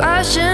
Ash and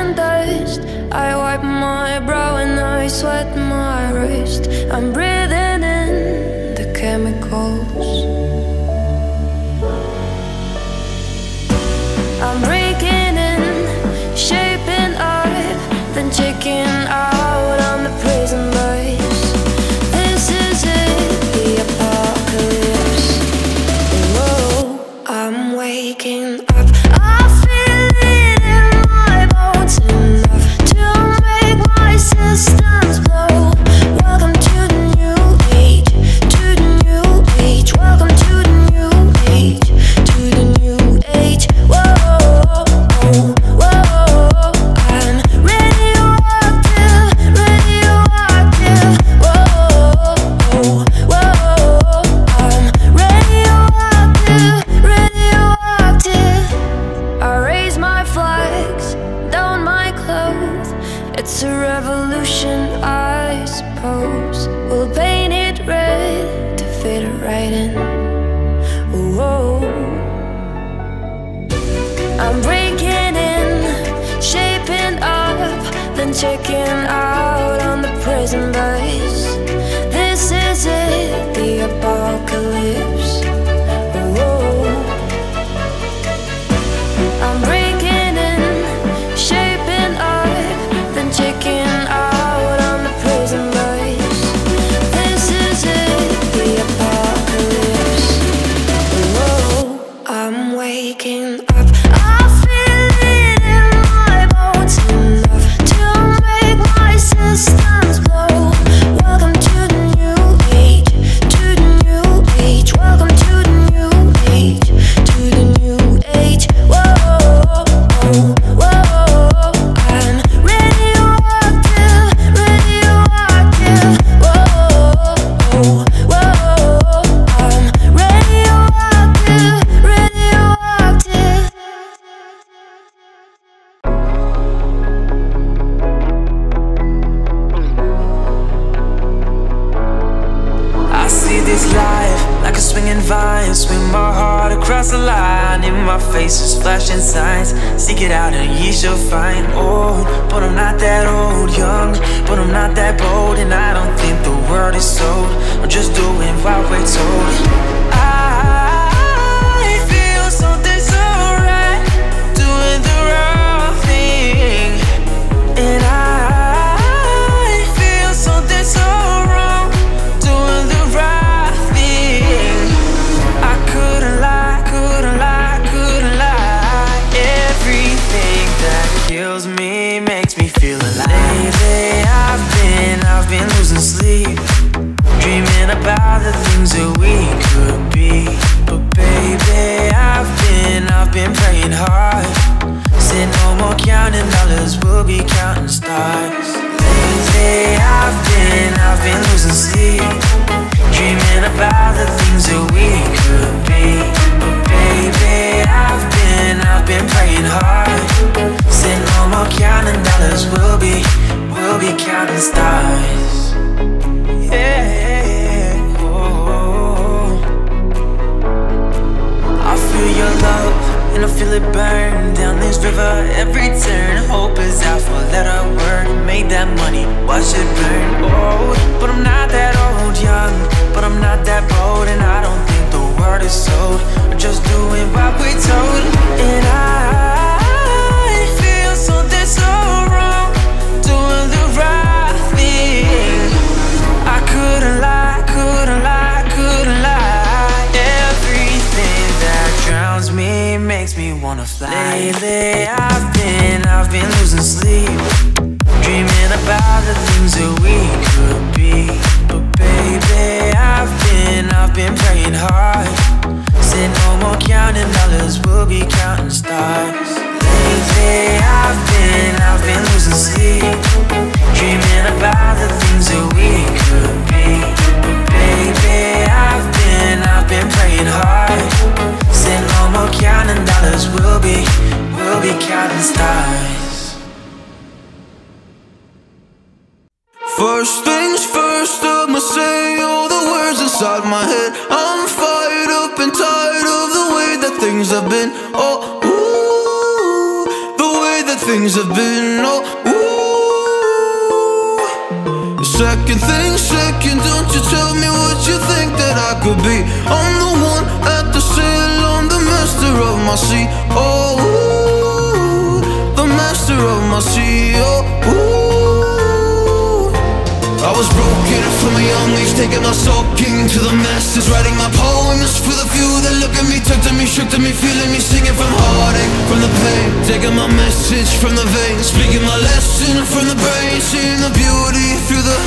enough for the few that look at me, talk to me, shook to me, feeling me, singing from heartache, from the pain, taking my message from the veins, speaking my lesson from the brain, seeing the beauty through the.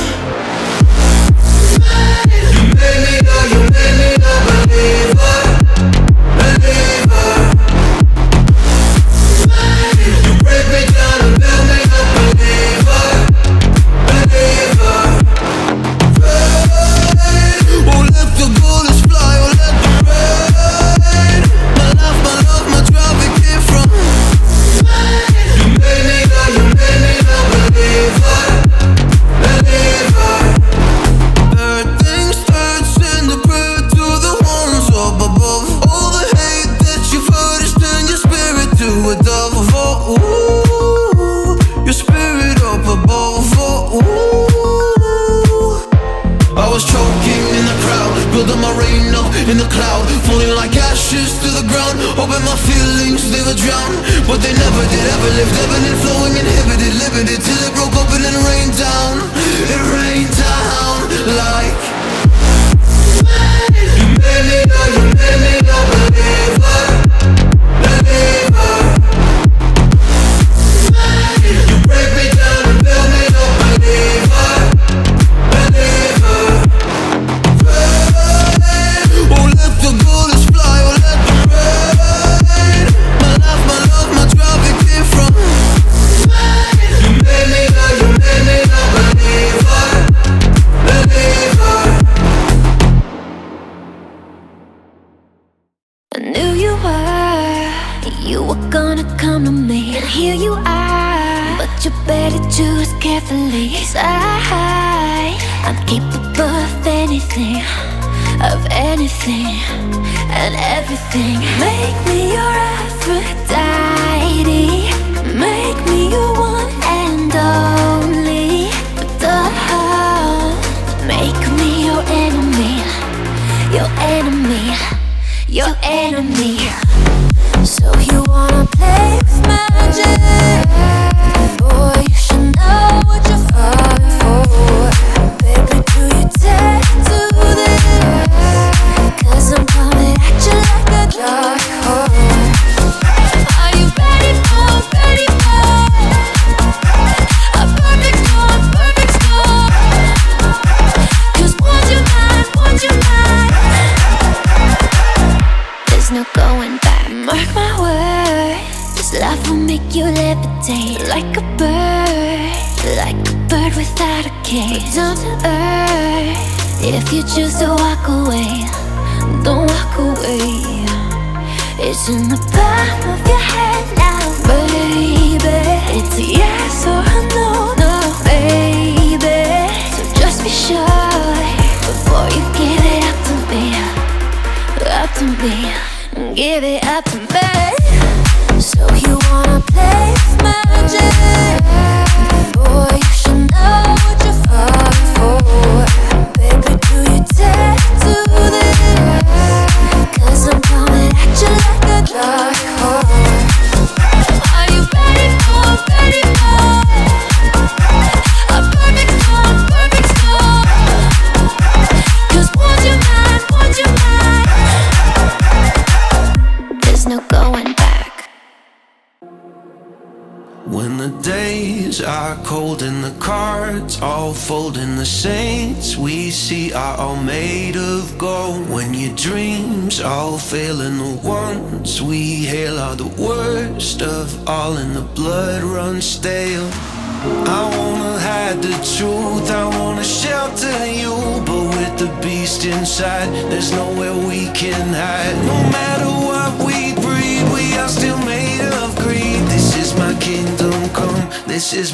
You made me a, you made me a believer. believer.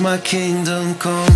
my kingdom come.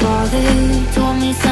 Father told me, son,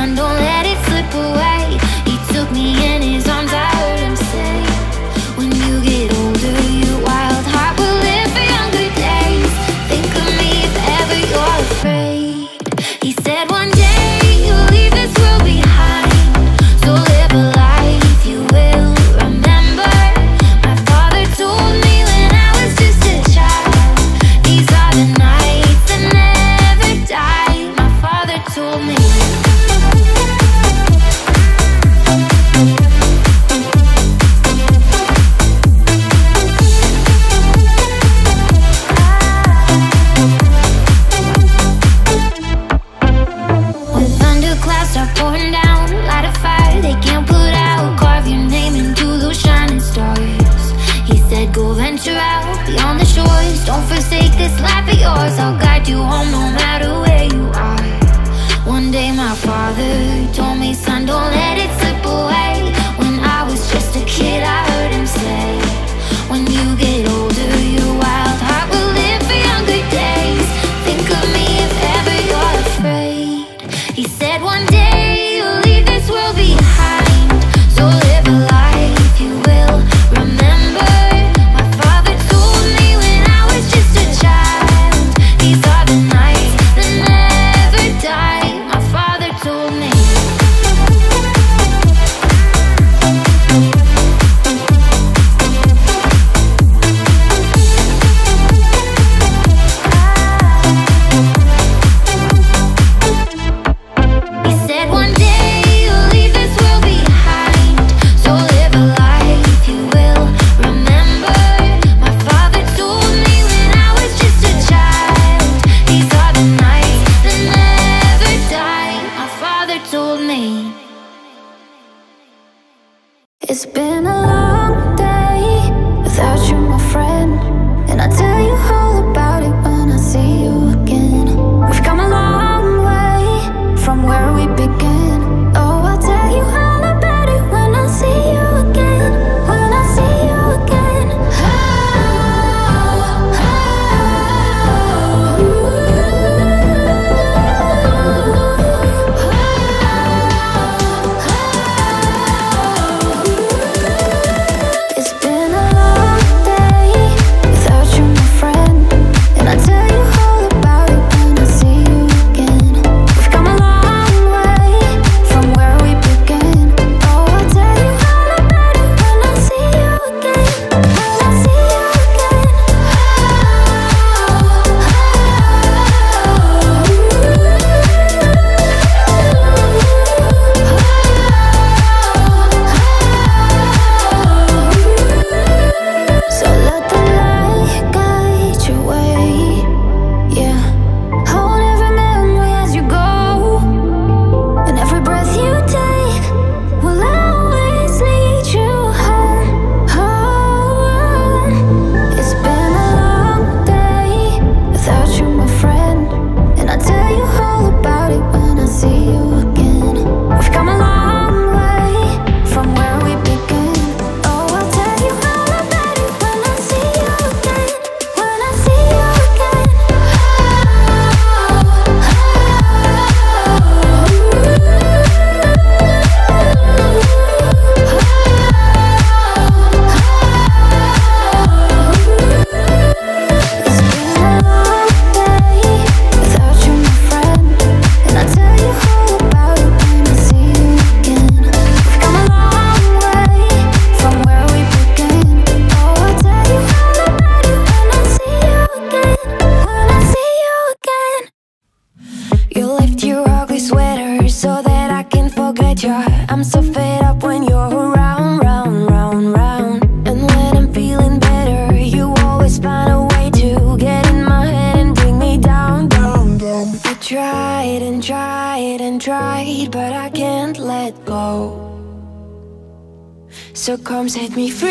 arms hit me free.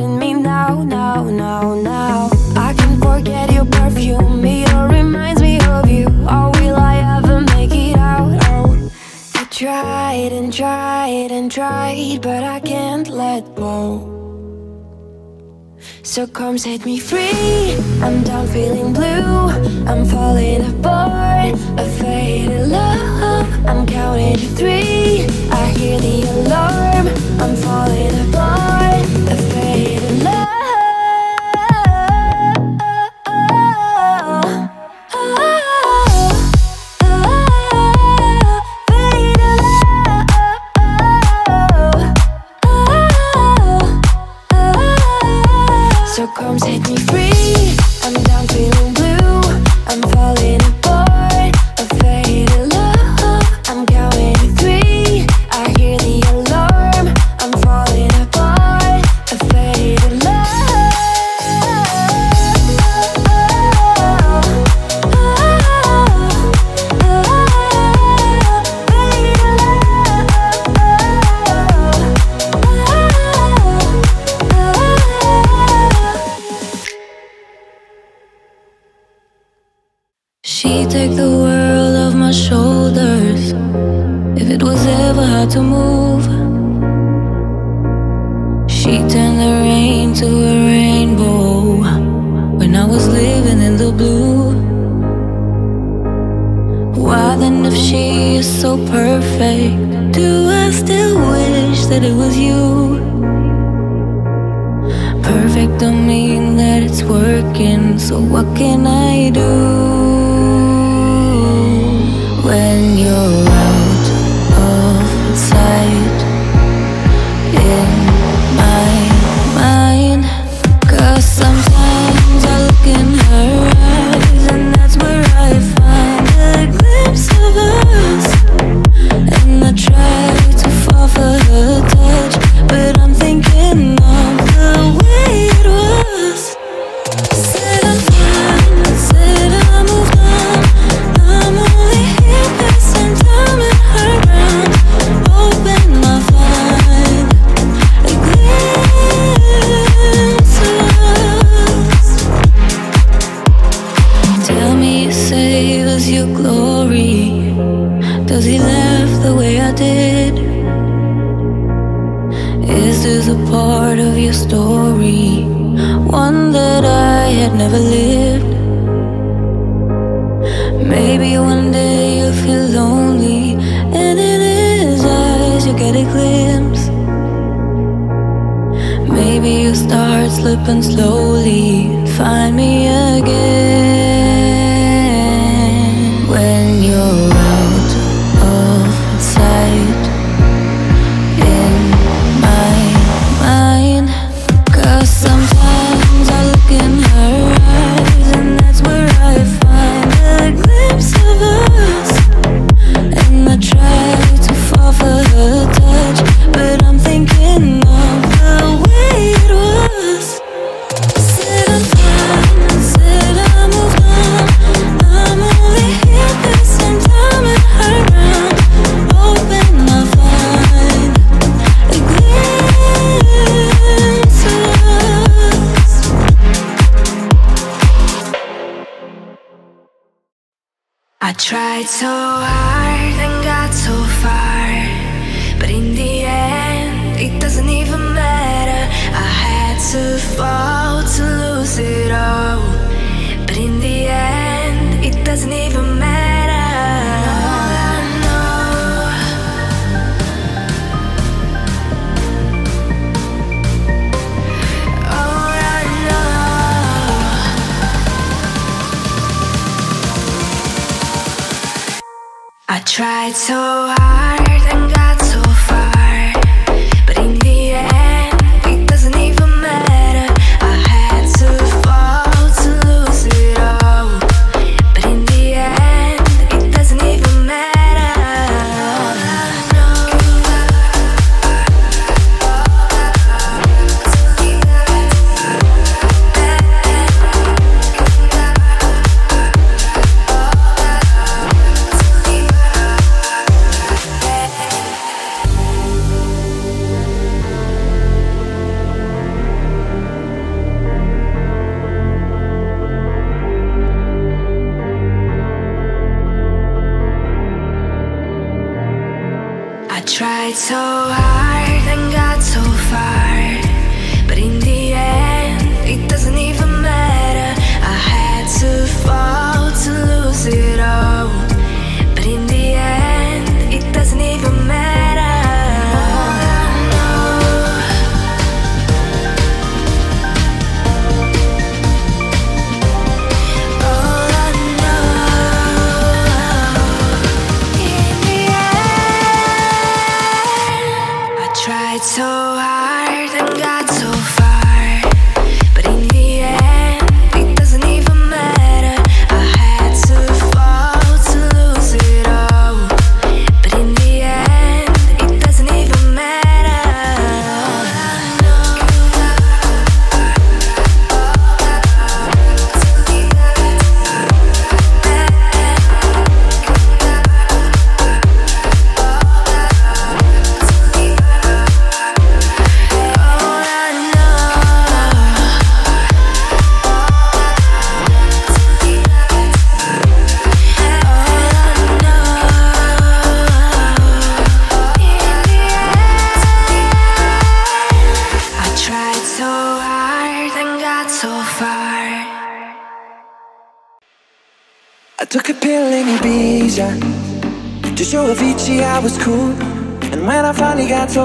holding me now, now, now, now. I can forget your perfume, it reminds me of you. Oh, will I ever make it out, oh I tried and tried and tried, but I can't let go. So come set me free. I'm down feeling blue. I'm falling apart. A faded love. I'm counting to three. I hear the alarm. I'm falling apart.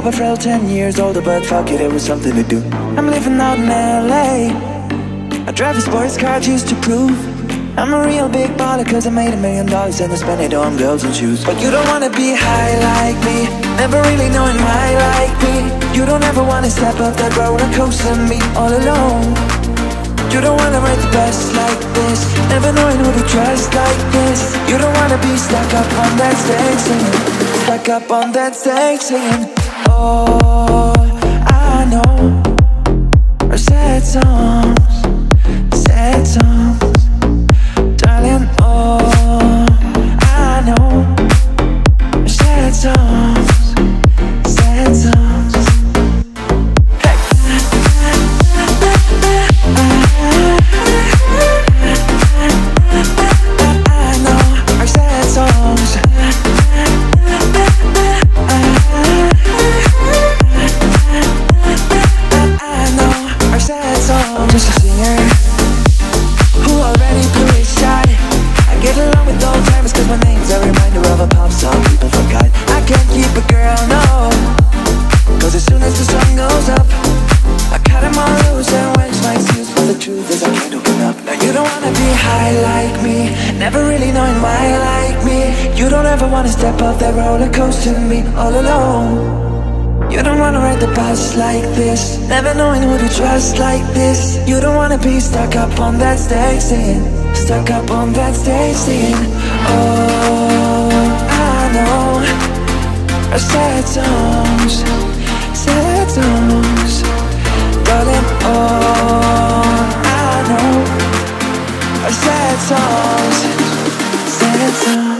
but frail ten years older But fuck it, it was something to do. I'm living out in LA I drive a sports car just to prove. I'm a real big baller cause I made a million dollars And I spent it on girls and shoes. But you don't wanna be high like me Never really knowing why like me. You don't ever wanna step up that roller coaster and be all alone. You don't wanna write the best like this Never knowing who to trust like this. You don't wanna be stuck up on that stage singing Stuck up on that stage singing Sad songs, sad songs. just like this. You don't wanna be stuck up on that stage singing Stuck up on that stage singing Oh, I know. Sad songs, sad songs. Darling, oh, I know. Sad songs, sad songs.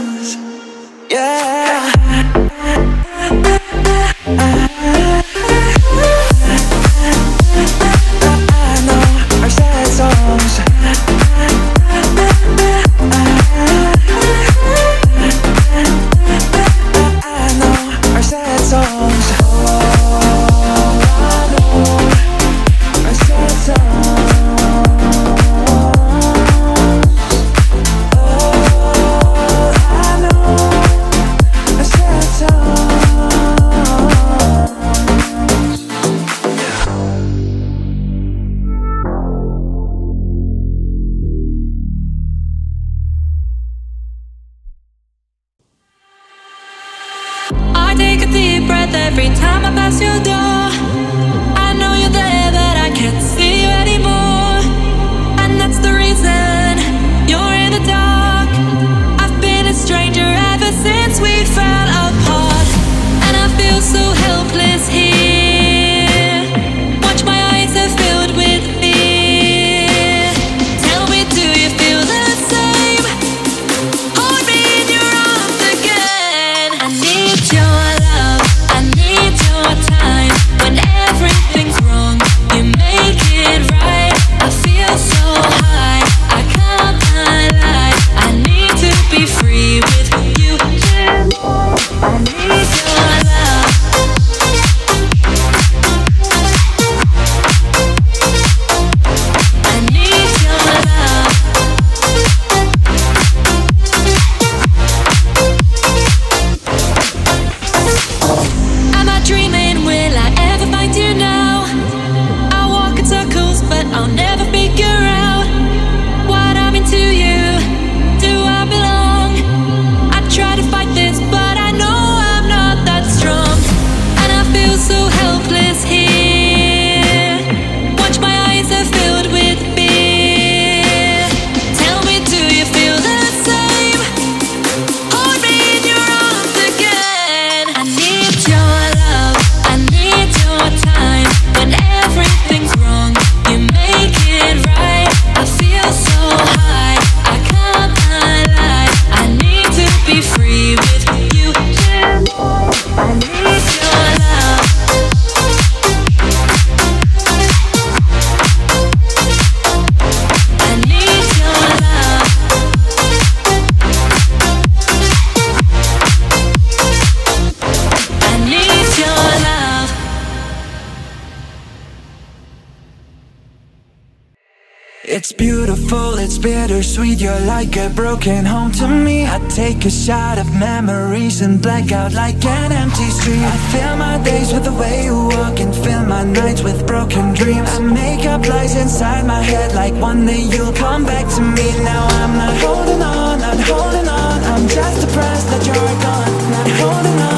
It's beautiful, it's bittersweet. You're like a broken home to me. I take a shot of memories And black out like an empty street. I fill my days with the way you walk And fill my nights with broken dreams. I make up lies inside my head Like one day you'll come back to me. Now I'm not holding on, not holding on. I'm just depressed that you're gone. Not holding on.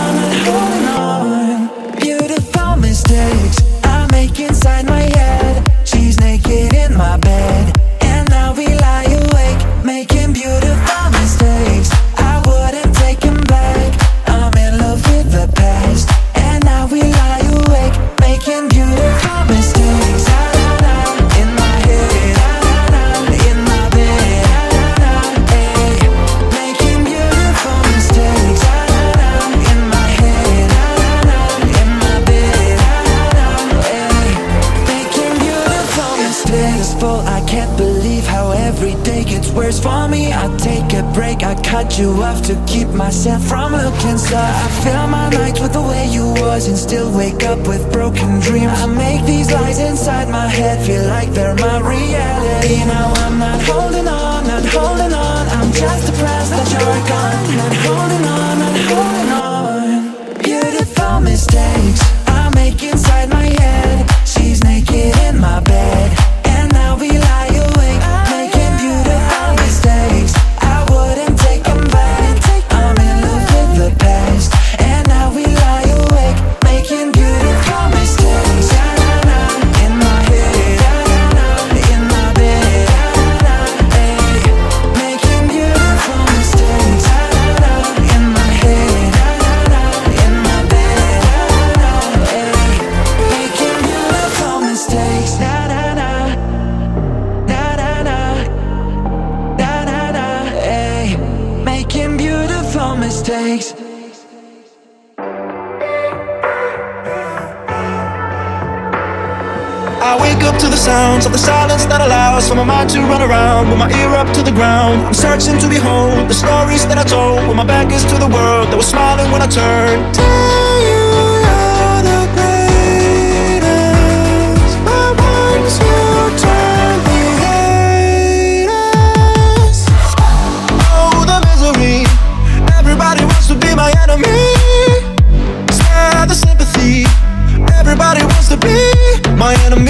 you off to keep myself from looking soft I fill my nights with the way you was and still wake up with broken dreams. I make these lies inside my head feel like they're my reality. Now I'm not holding on, not holding on. I'm just depressed that you're gone, not holding on. of the silence that allows for my mind to run around With my ear up to the ground. I'm searching to behold the stories that I told When my back is to the world that was smiling when I turned. You are the greatest But once you turn the Oh, the misery. Everybody wants to be my enemy. The sympathy. Everybody wants to be my enemy.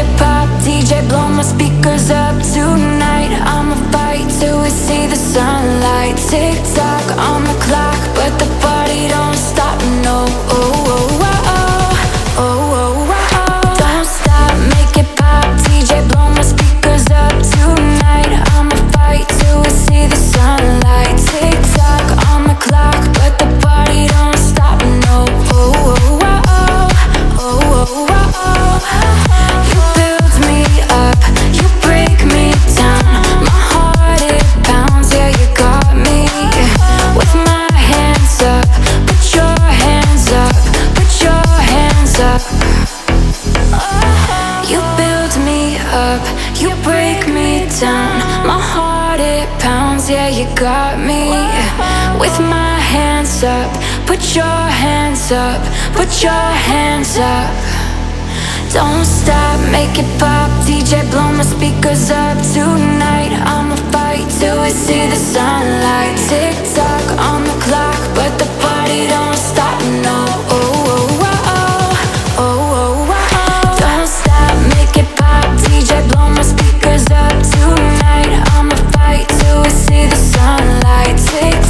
it pop DJ blow my speakers up tonight. I'ma fight till we see the sunlight. Tick tock Put your hands up, put your hands up. Don't stop, make it pop. DJ, blow my speakers up Tonight. I'ma fight till we see the sunlight. Tick tock on the clock, but the party don't stop, no. Oh, oh, oh, don't stop, make it pop. DJ, blow my speakers up Tonight. I'ma fight till we see the sunlight. Tick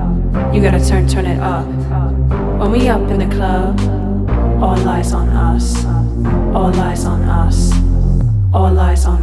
You gotta turn, turn it up. When we up in the club, all lies on us. All lies on us. All lies on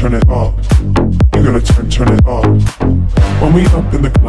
turn it up. You gotta turn, turn it up. When we up in the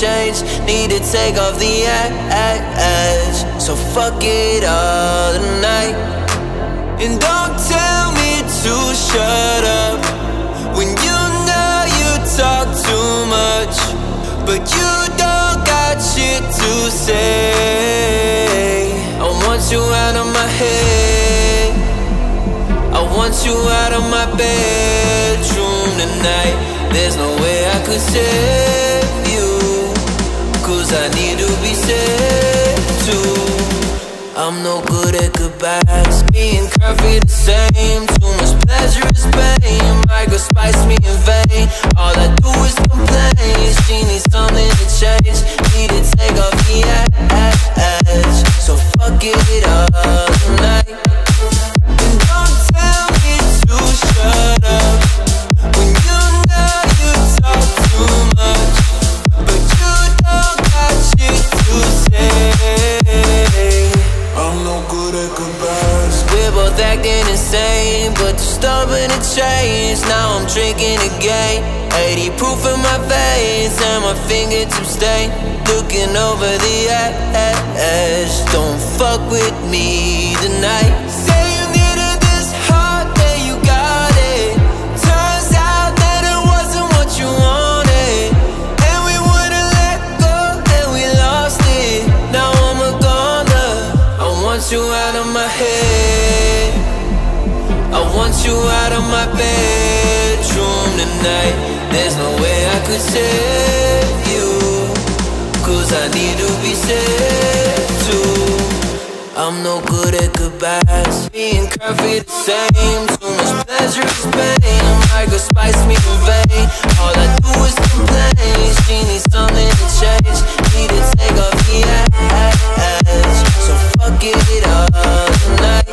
change. Need to take off the edge. So fuck it all tonight. And don't tell me to shut up when you know you talk too much, but you don't got shit to say. I want you out of my head. I want you out of my bedroom tonight. There's no way I could save I'm no good at goodbyes. And Curvy the same. Too much pleasure is pain. Girl spice me in vain. All I do is complain. She needs something to change. Need to take off the edge. So fuck it up stubborn to change. Now I'm drinking again. 80 proof in my veins, and my fingertips stay looking over the edge. Don't fuck with me tonight. You out of my bedroom tonight. There's no way I could save you. Cause I need to be saved too. I'm no good at goodbyes. And Curvy the same. Too much pleasure is pain. My girl spice me in vain. All I do is complain. She needs something to change. Need to take off the edge. So fuck it up tonight.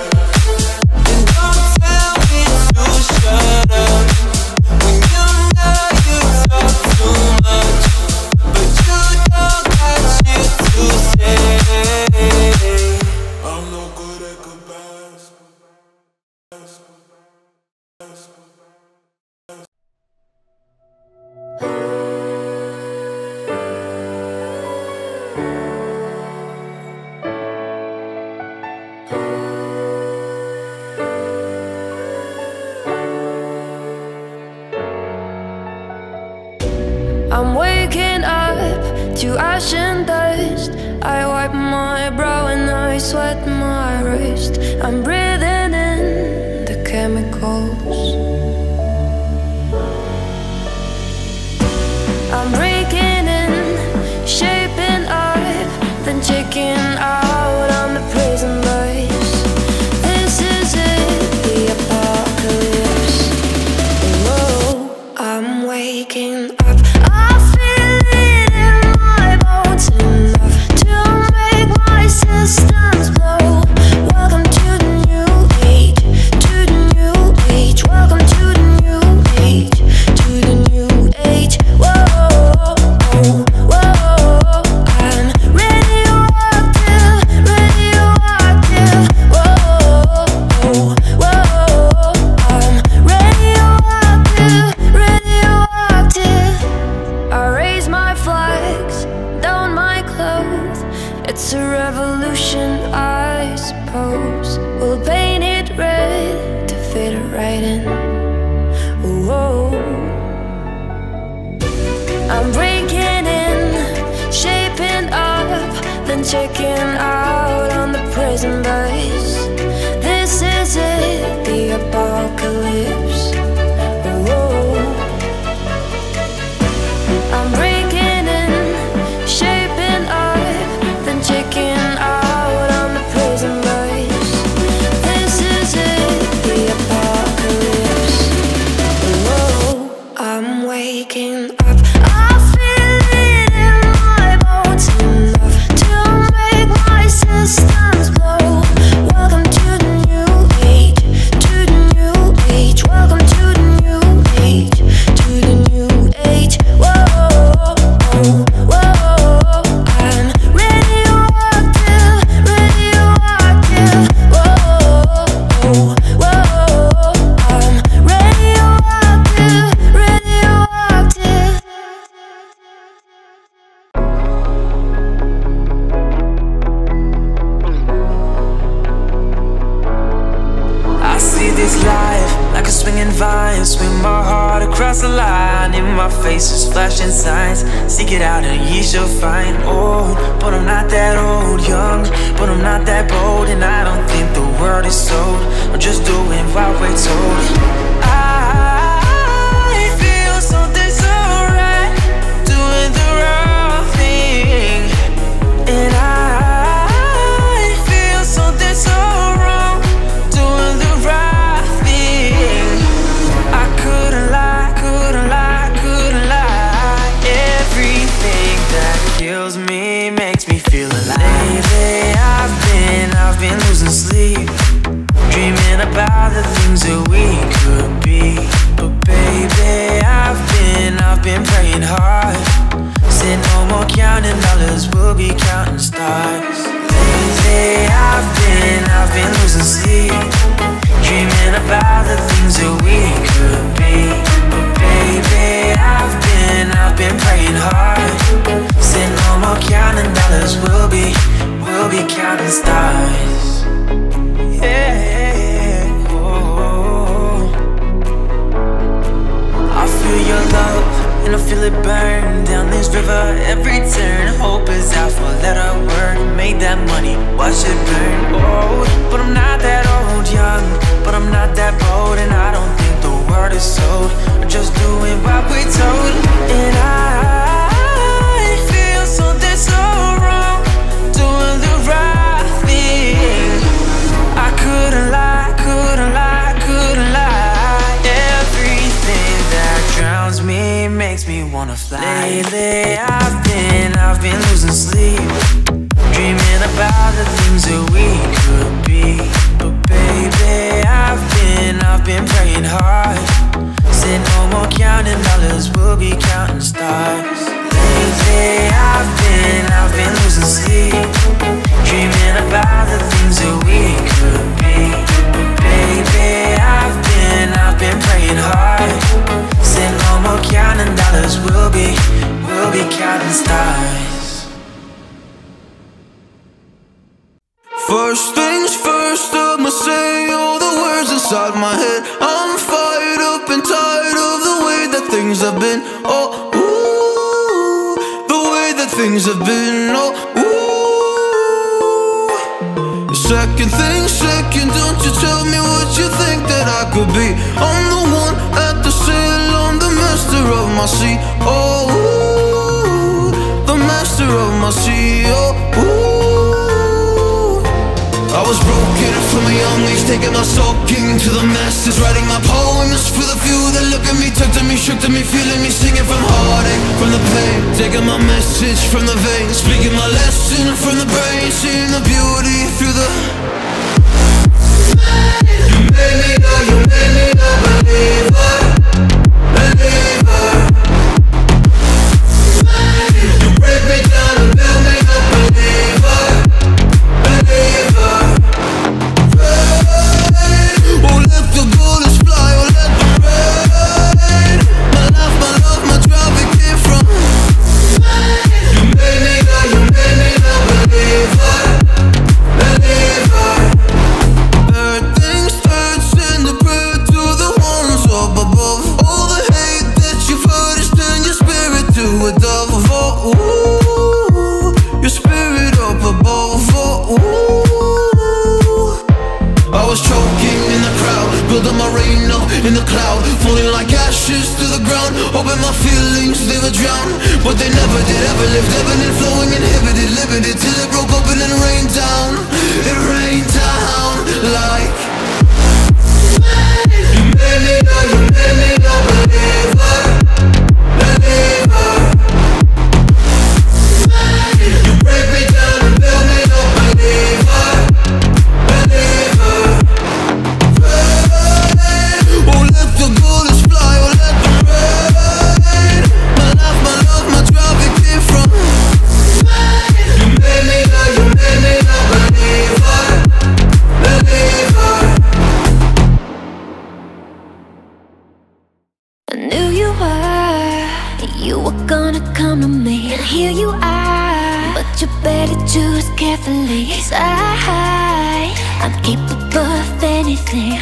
I'm capable of anything,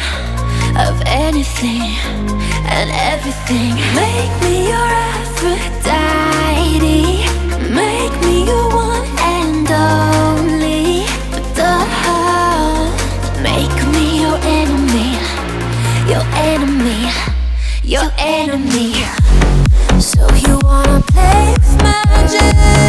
of anything and everything. Make me your Aphrodite. Make me your one and only. But the heart, make me your enemy, your enemy, your enemy. So you wanna play with magic?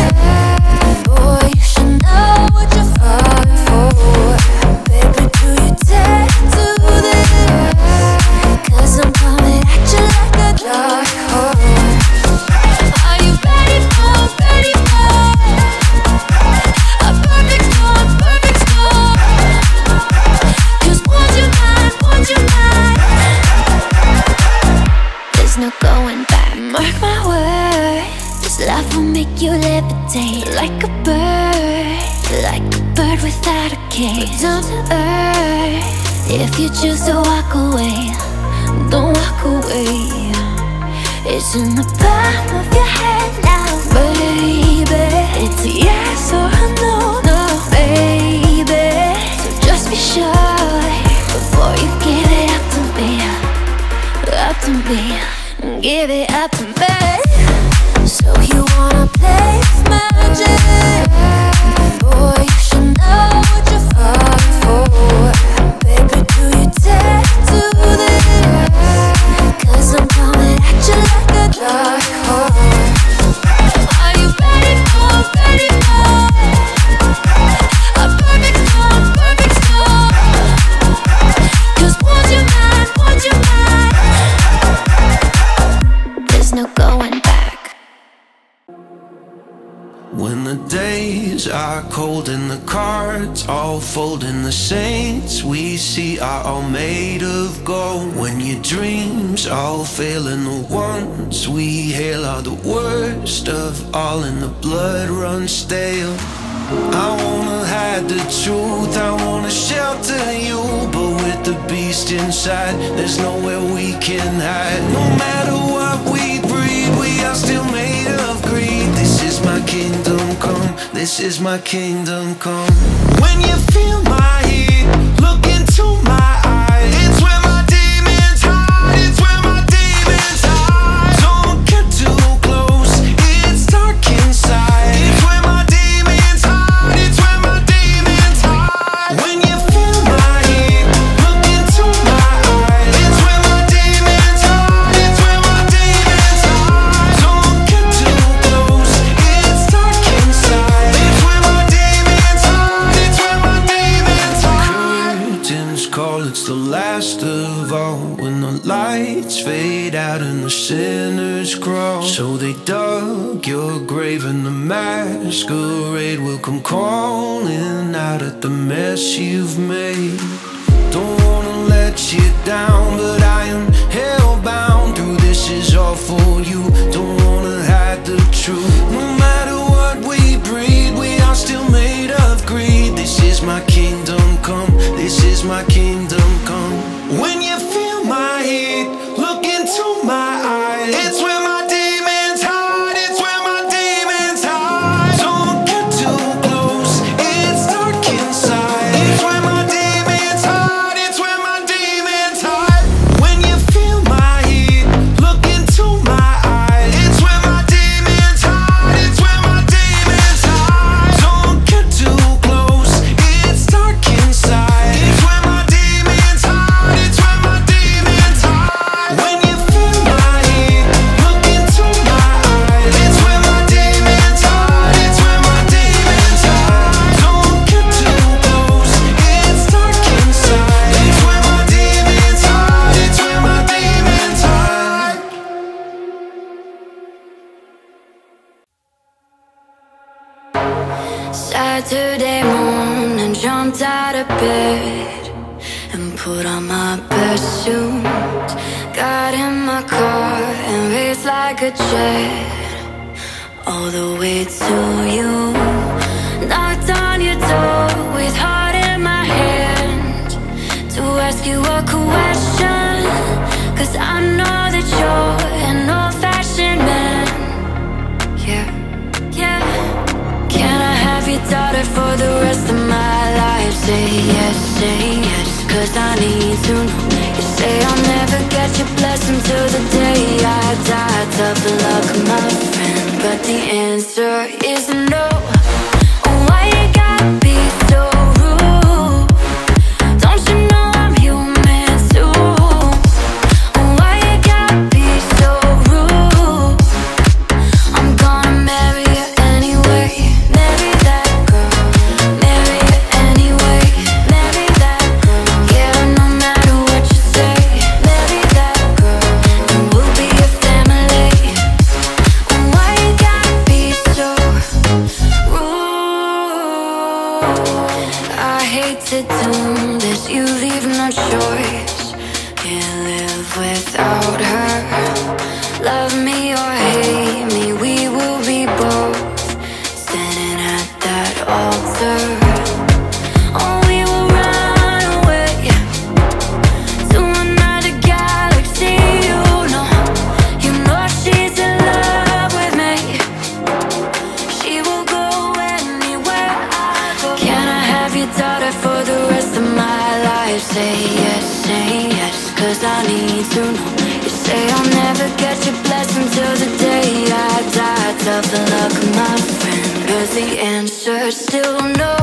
If you Unfolding the saints we see are all made of gold. When your dreams all fail, and the ones we hail are the worst of all, and the blood runs stale. I wanna hide the truth, I wanna shelter you. But with the beast inside, there's nowhere we can hide. No matter what we breathe, we are still made of greed. This is my kingdom come, this is my kingdom come. I hate to do this You leave no choice. Can't live without her. Love me or Of the luck of my friend. Cause the answer's still no.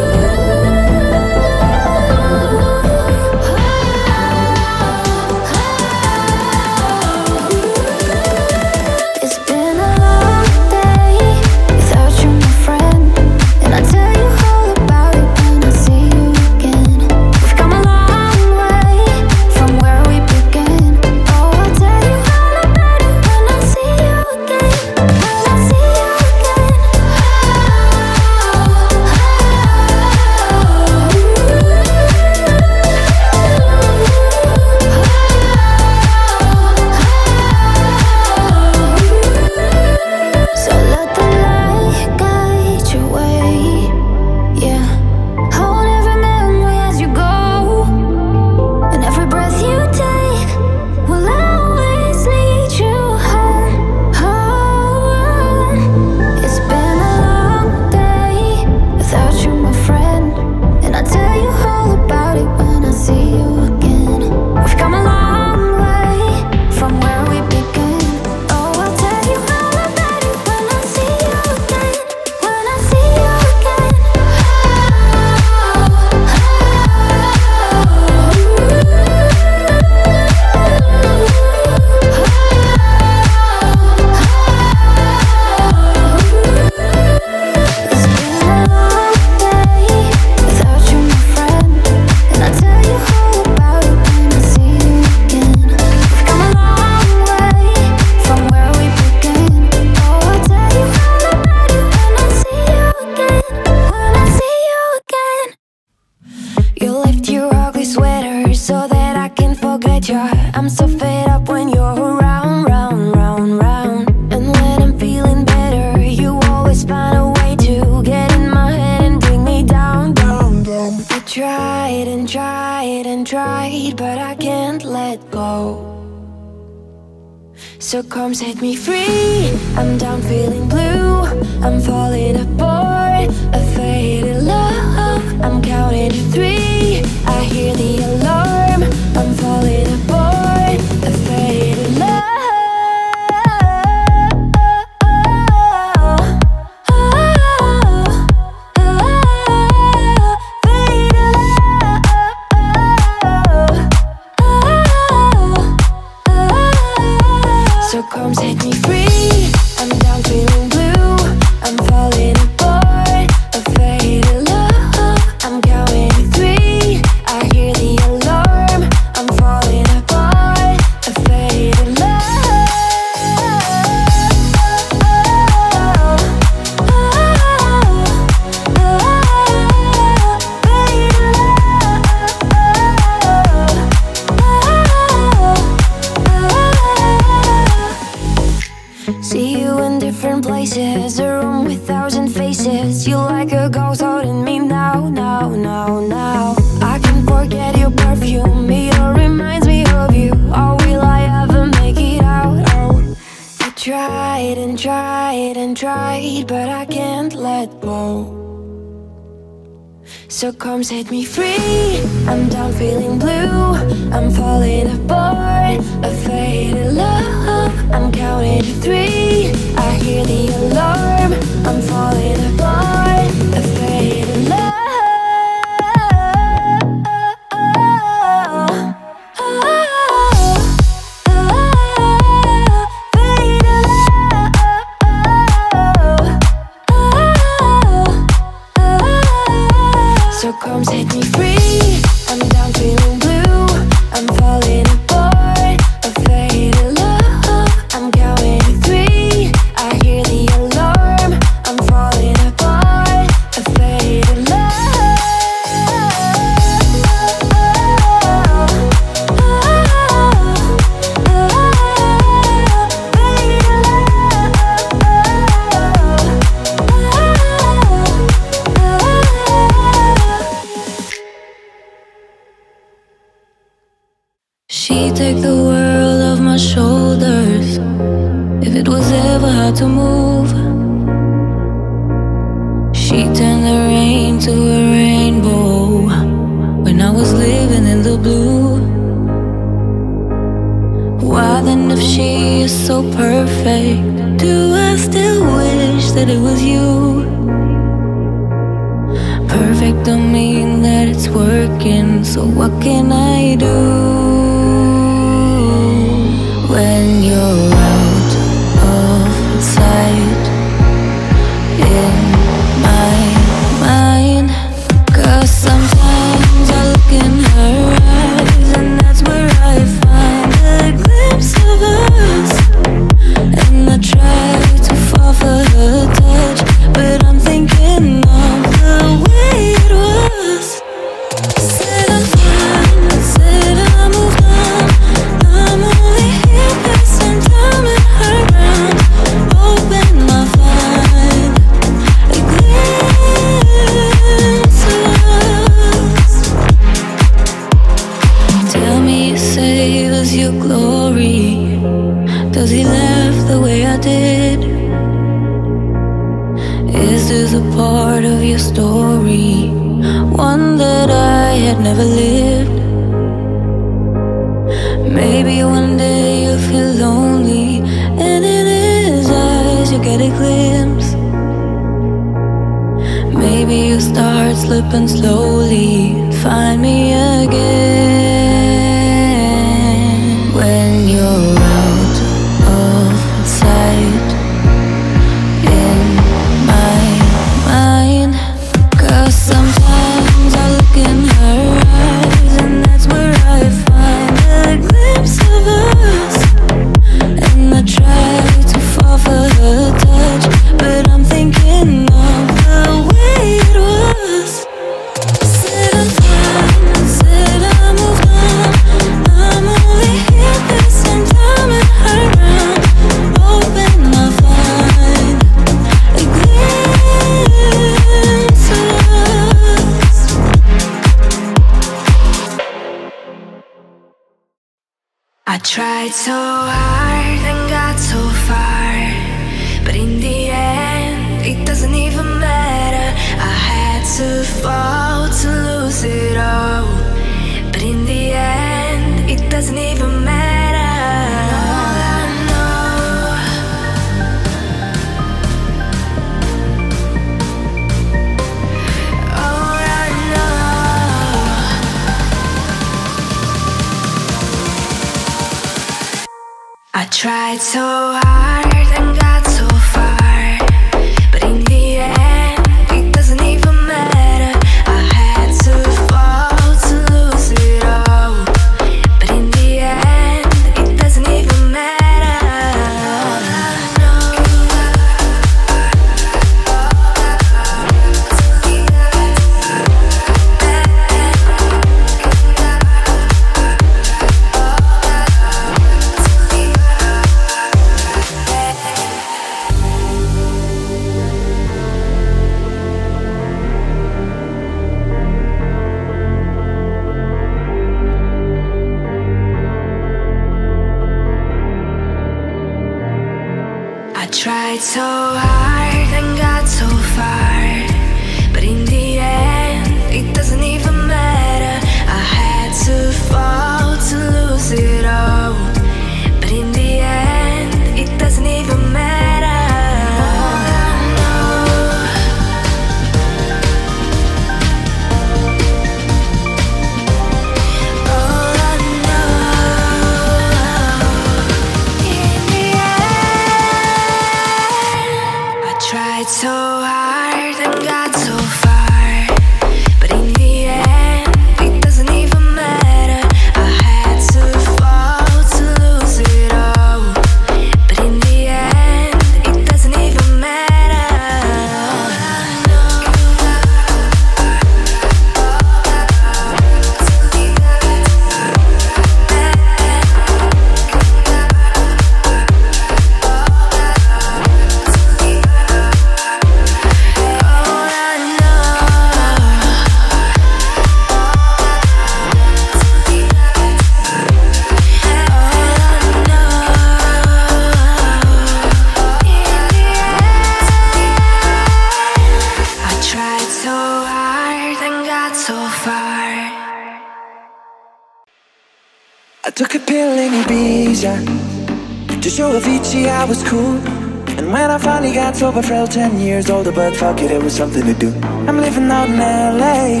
still 10 years older, but fuck it, it was something to do. I'm living out in LA.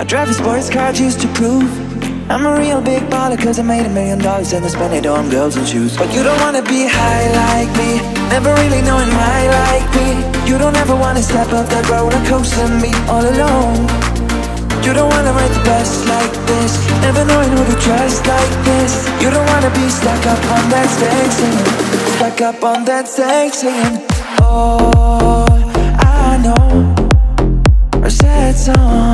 I drive a sports car just to prove I'm a real big baller, cause I made a million dollars and I spent it on girls and shoes. But you don't wanna be high like me, never really knowing my like me. You don't ever wanna step up that roller coaster and be all alone. You don't wanna ride the bus like this Never knowing who to trust like this You don't wanna be stuck up on that stage singing Stuck up on that stage singing all I know. Or said some.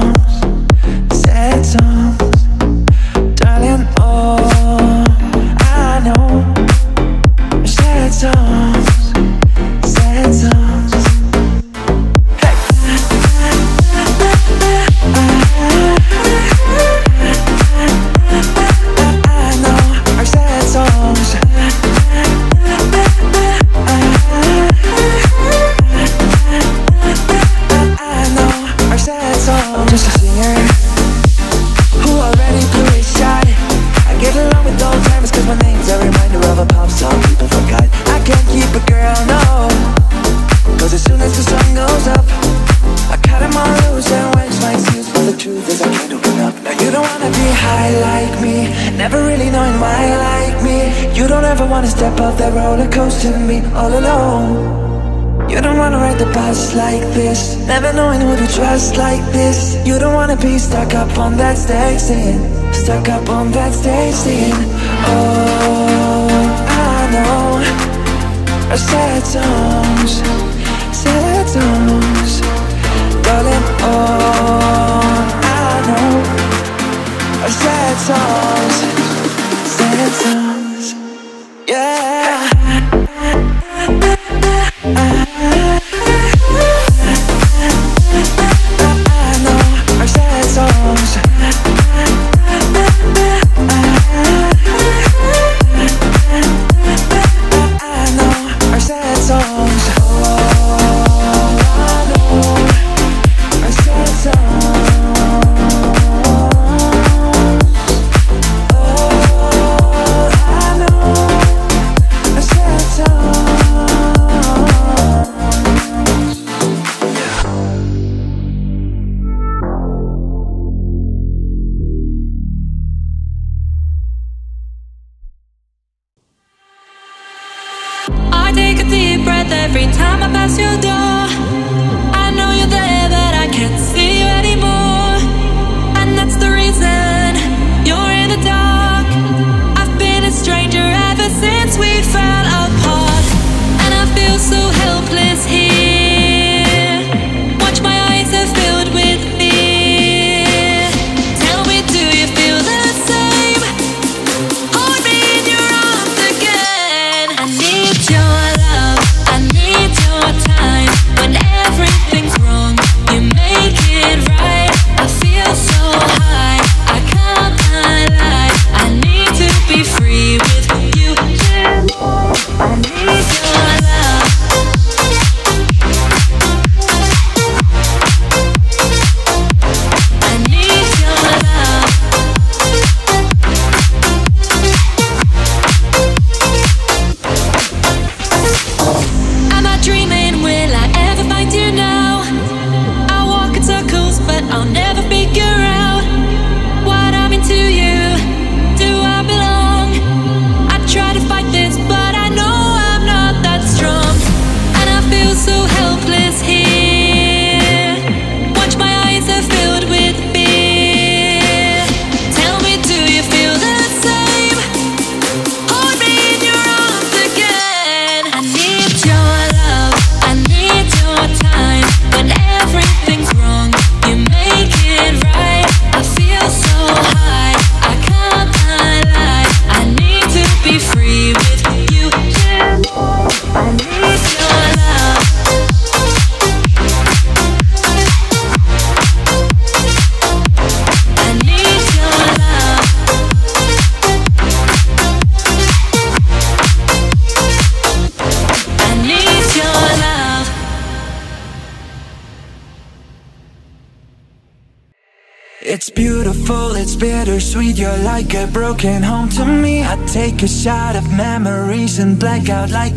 and blackout like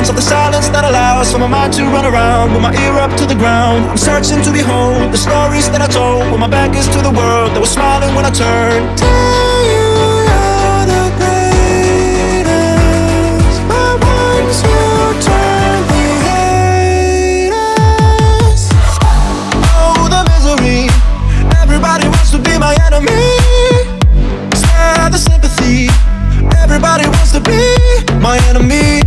sounds of the silence that allows for my mind to run around with my ear up to the ground. I'm searching to behold the stories that I told when my back is to the world that was smiling when I turned. You the greatest? But once you turn. my enemy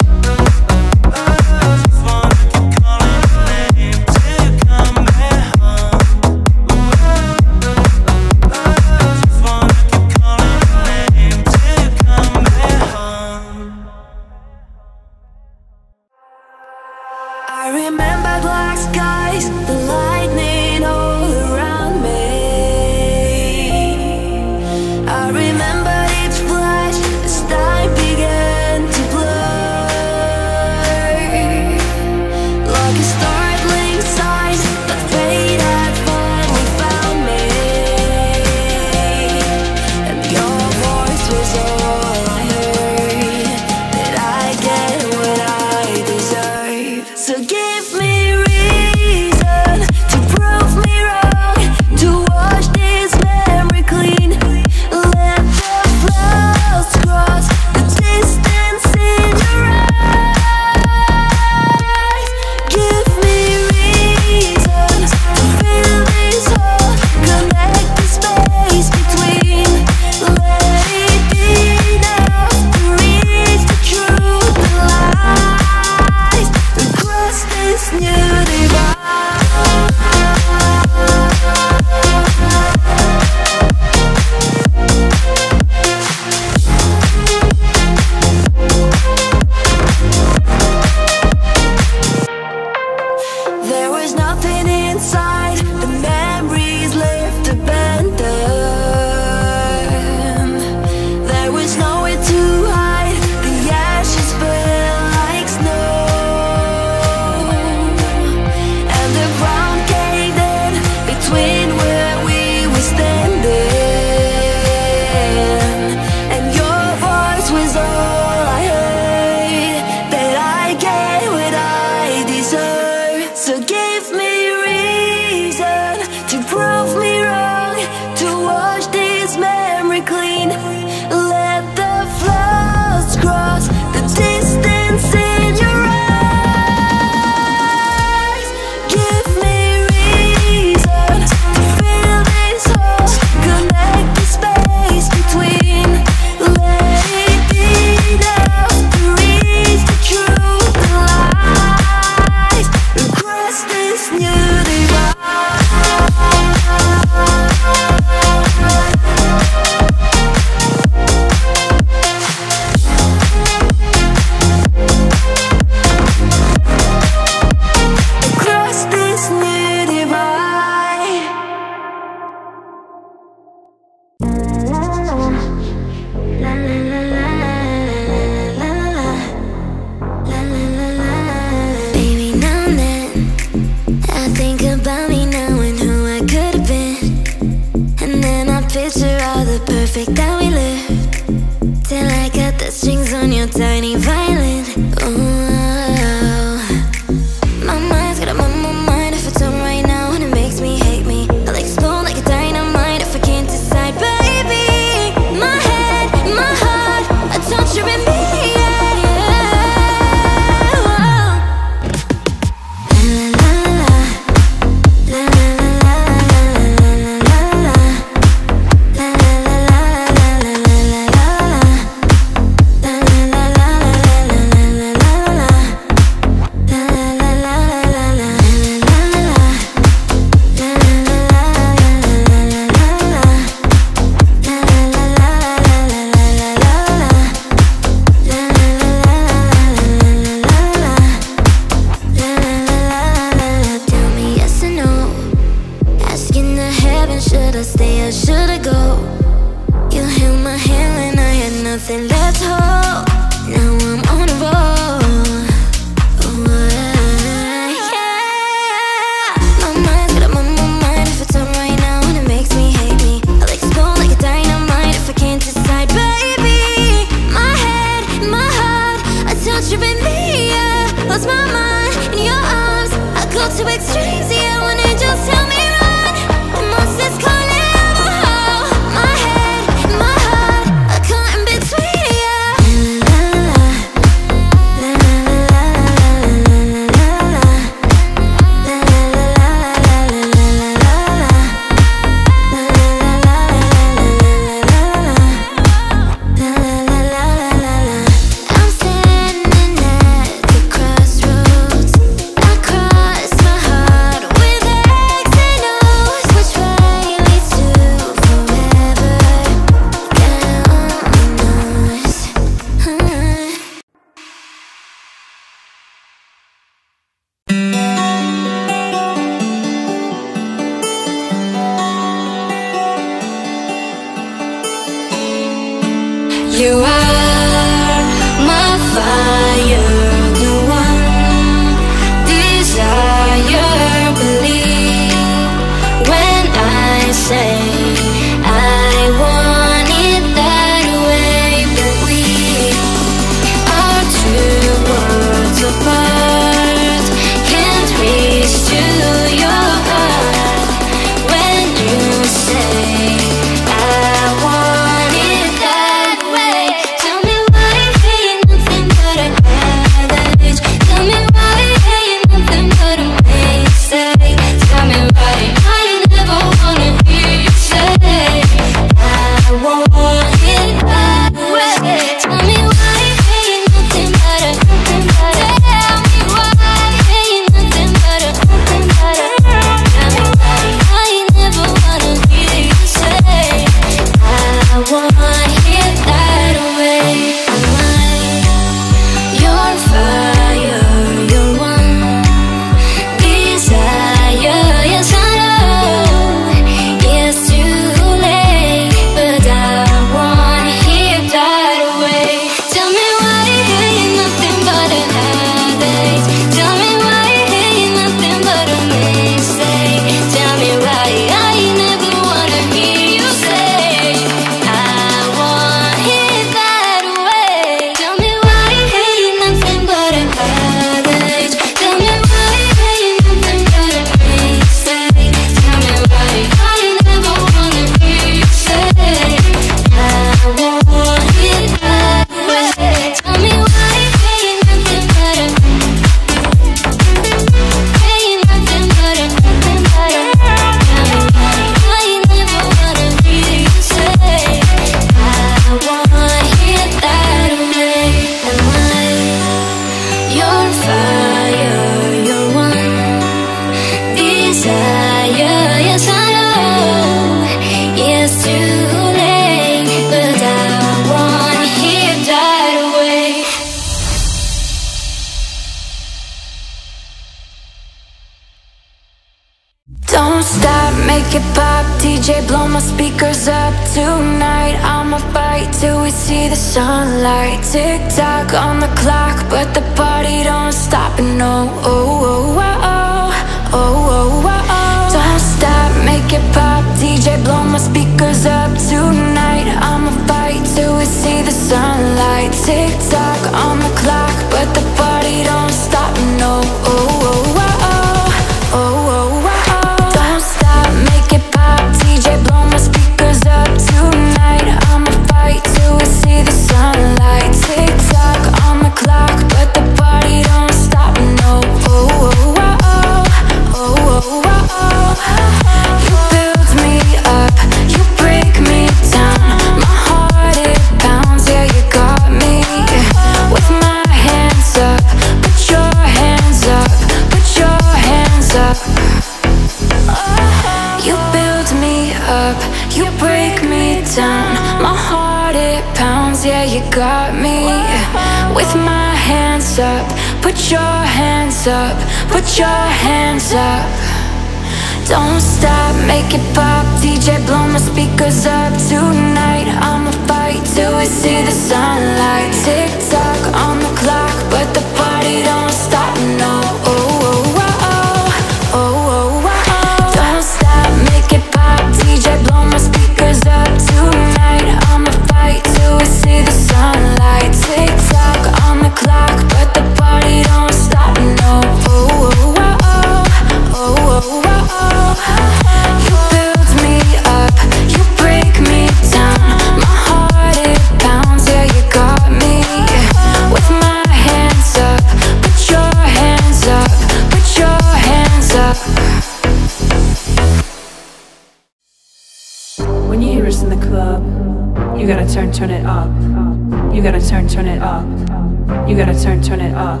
You gotta turn, turn it up.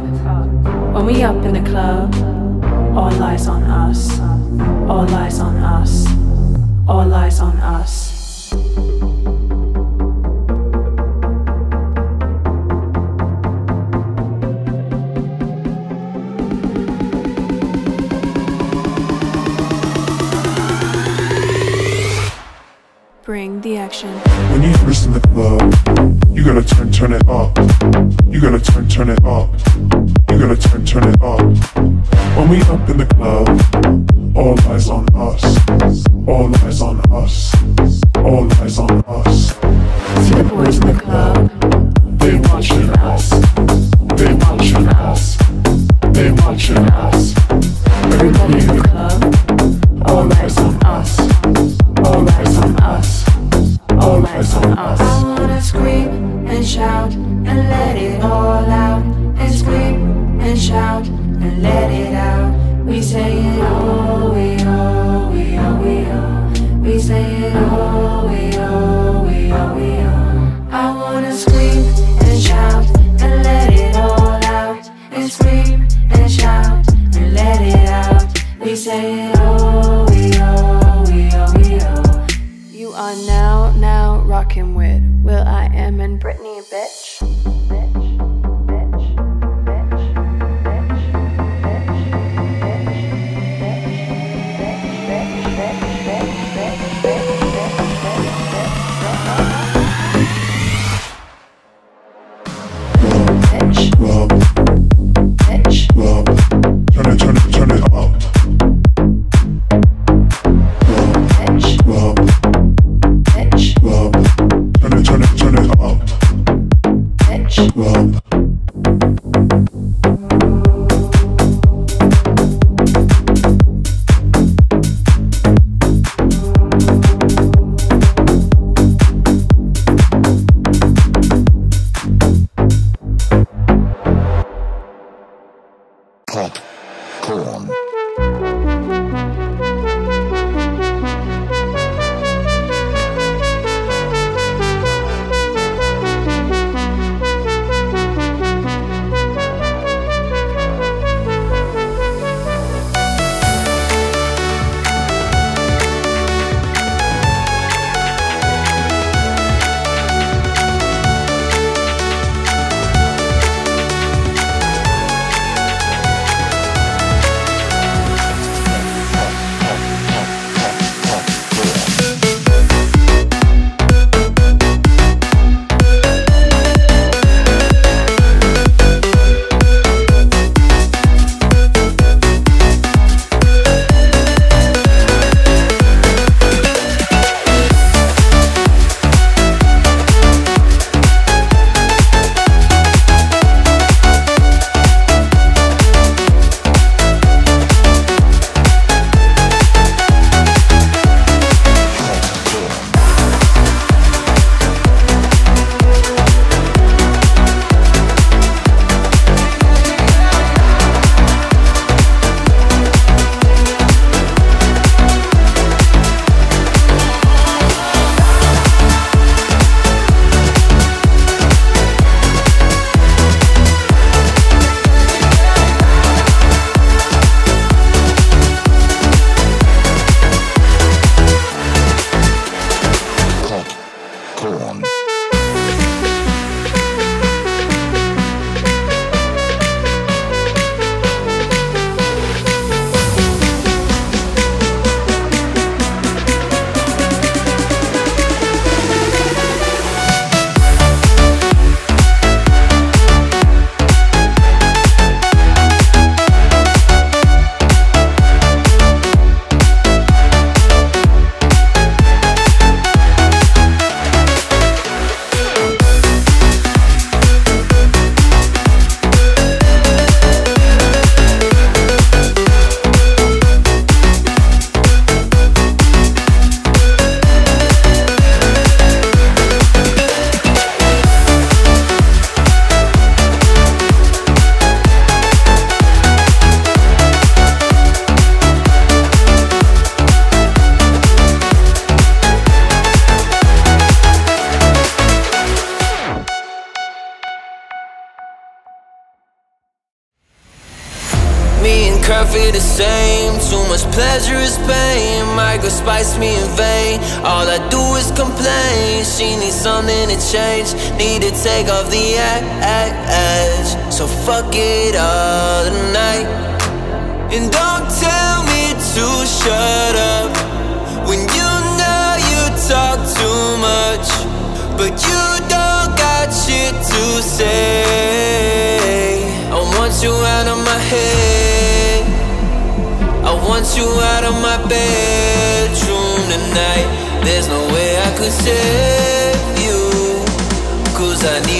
When we up in the club, all lies on us. All lies on us. All lies on us. Bring the action. When you first in the club. You gotta turn, turn it up. You gotta turn, turn it up. You gotta turn, turn it up. When we up in the club, all eyes on us. All eyes on us. All eyes on us. See the boys in the club.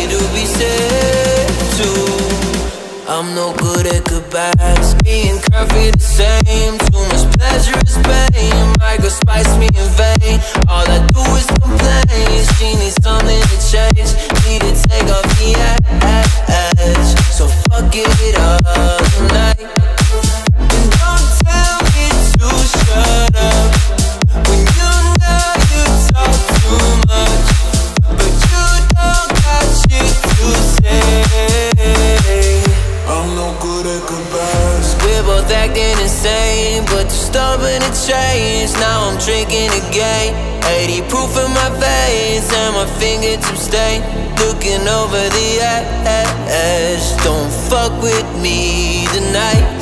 to be said to. I'm no good at goodbyes. Being comfy the same. Too much pleasure is pain. I go spice me in vain. All I do is complain. She needs something to change. Need to take off the edge. So fuck it up tonight. hoping to change Now I'm drinking again. 80 proof in my veins And my fingertips stay Looking over the edge. Don't fuck with me tonight.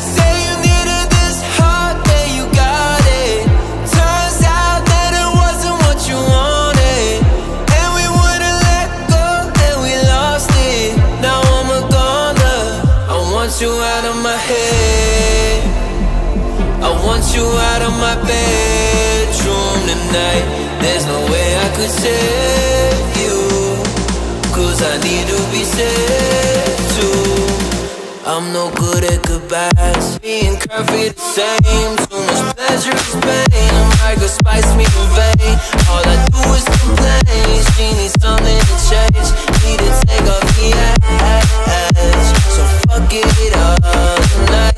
you out of my bedroom tonight. There's no way I could save you Cause I need to be saved too. I'm no good at goodbyes. Being curvy the same. Too much pleasure is pain. I'm like a spice me in vain. All I do is complain. She needs something to change. Need to take off the edge. So fuck it up. Tonight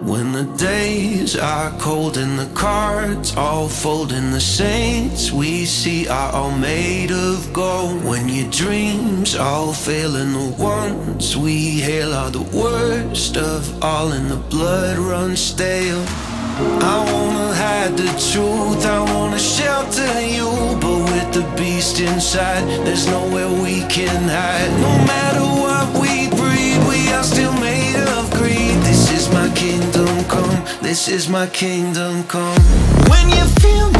When the days are cold and the cards all fold and the saints we see are all made of gold. When your dreams all fail and the ones we hail are the worst of all and the blood runs stale. I wanna hide the truth, I wanna shelter you But with the beast inside, there's nowhere we can hide. No matter what we breed, we are still made of greed. This is my kid come. This is my kingdom come. When you feel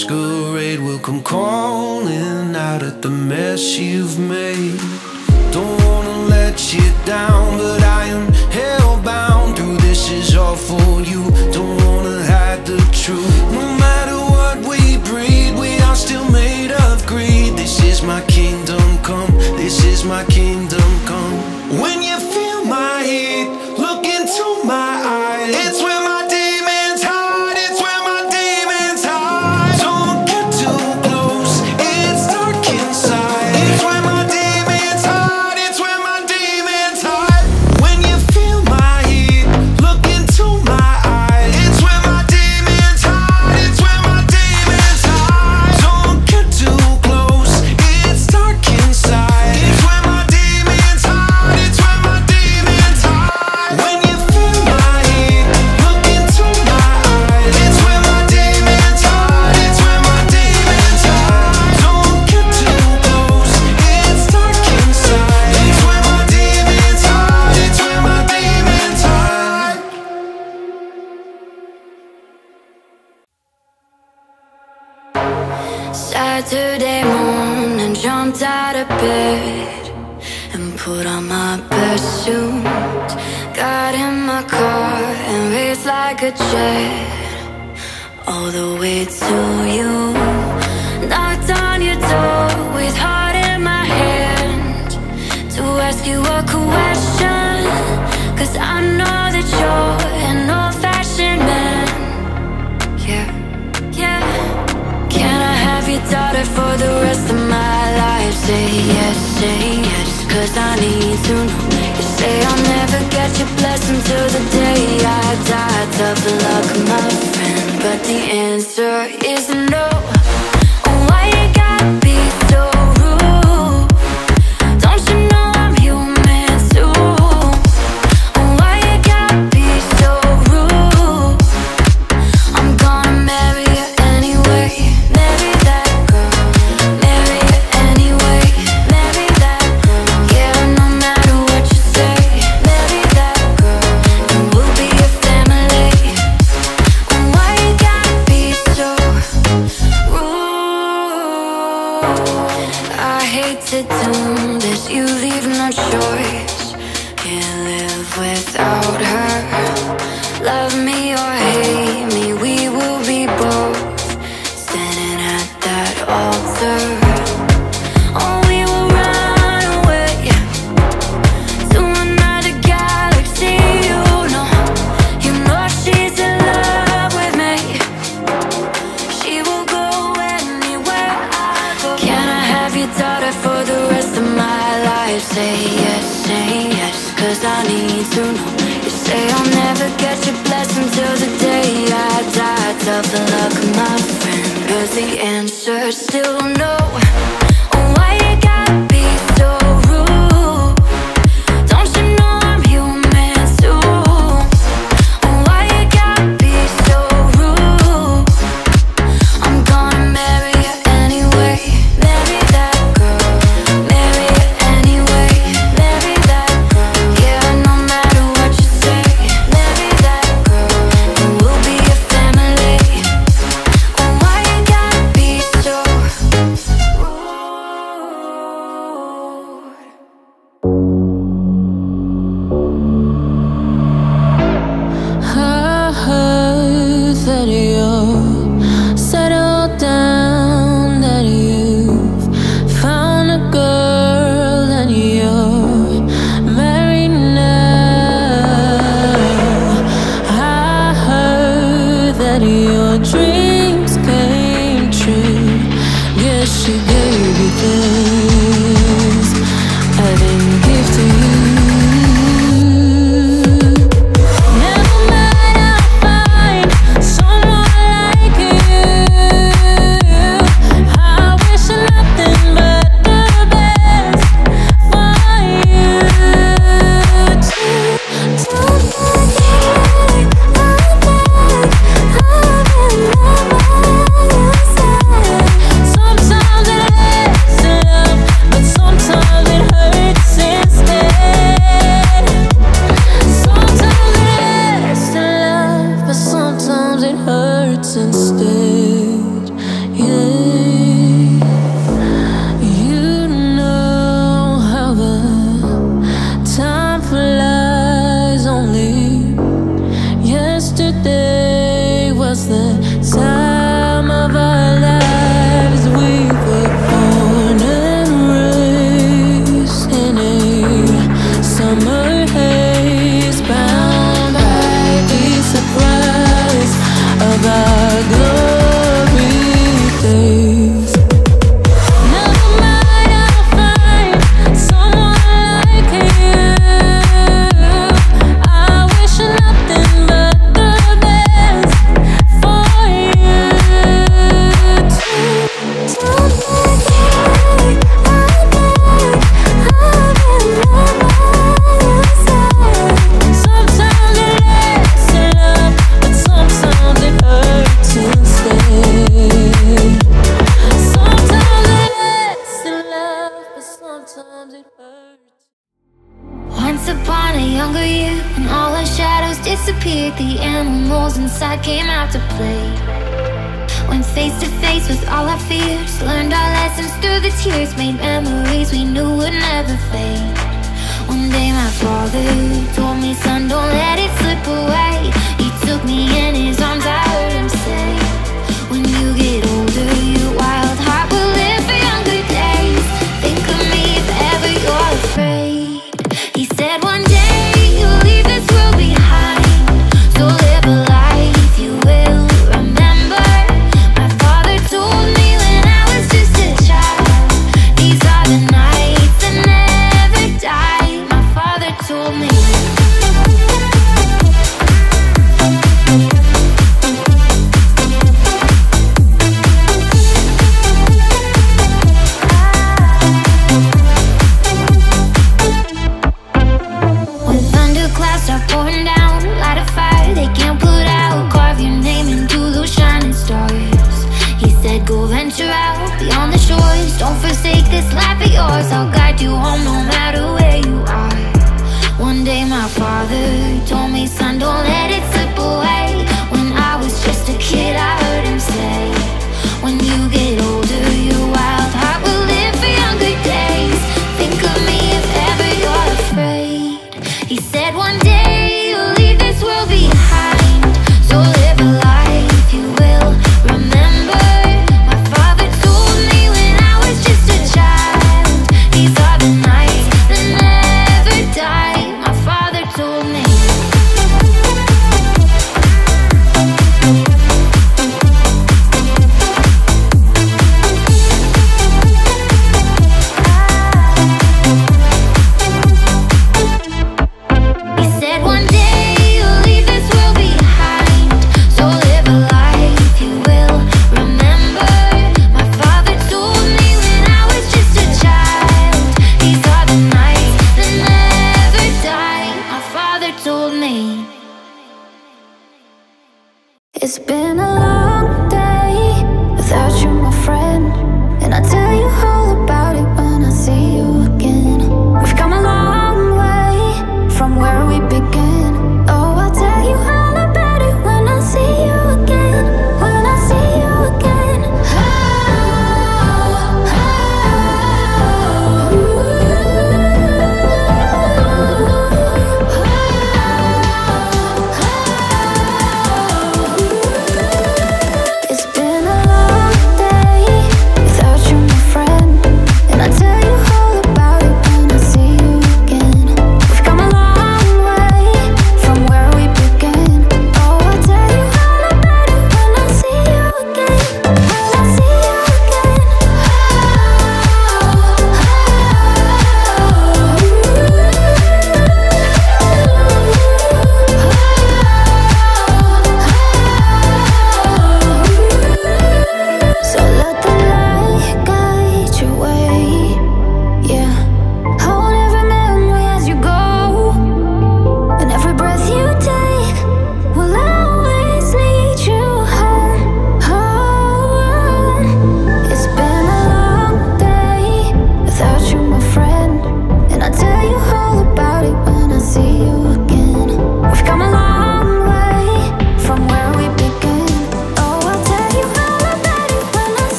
masquerade will come calling out at the mess you've made. Don't wanna let you down, but I am hellbound. Through this is all for you. Don't wanna hide the truth. No matter what we breed, we are still made of greed. This is my kingdom come. This is my kingdom.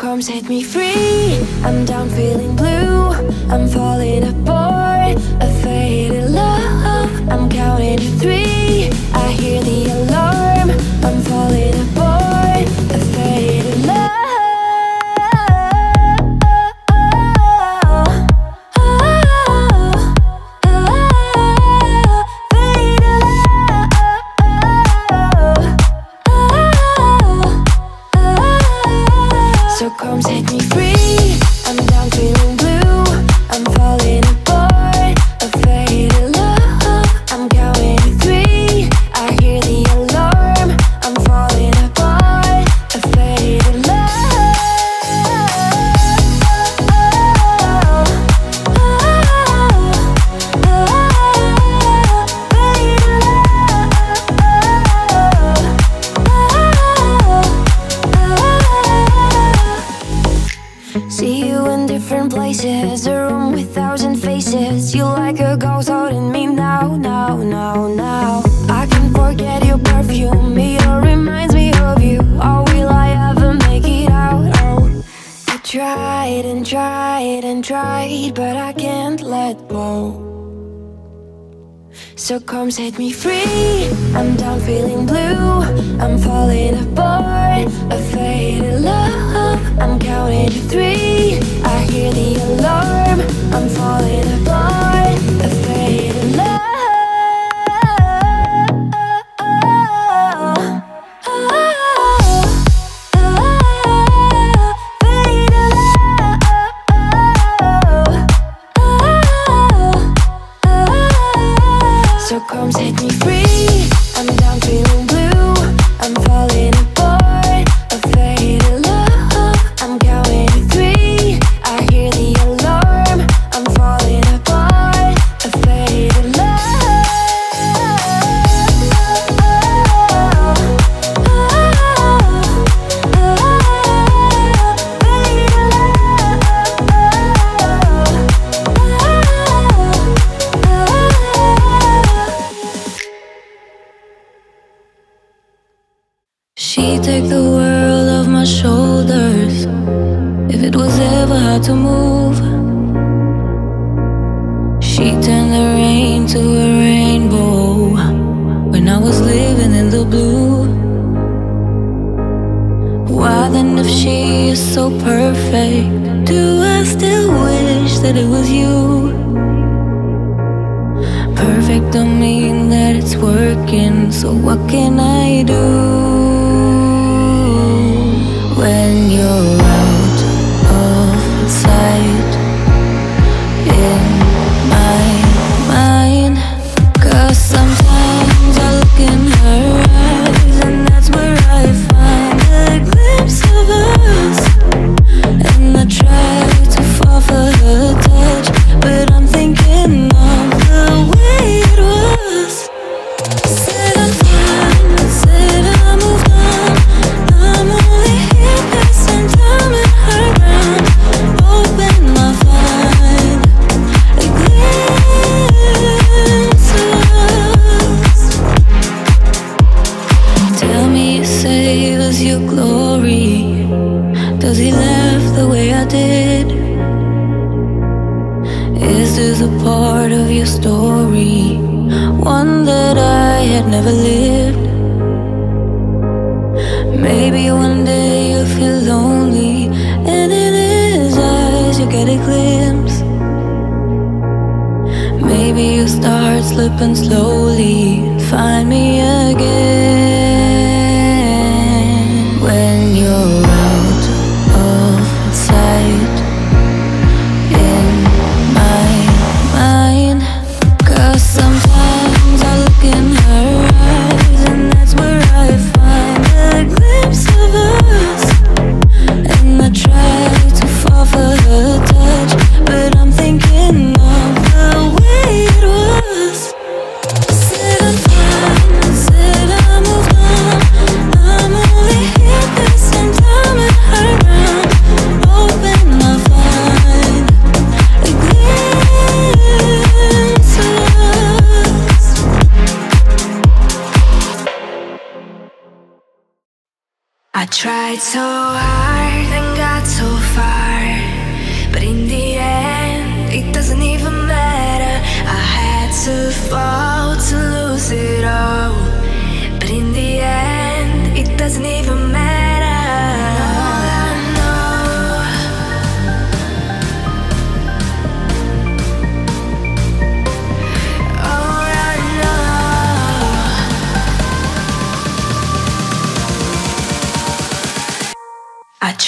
come set me free. I'm down feeling blue. I'm falling Set me free, I'm down feeling blue. I tried so hard and got so far.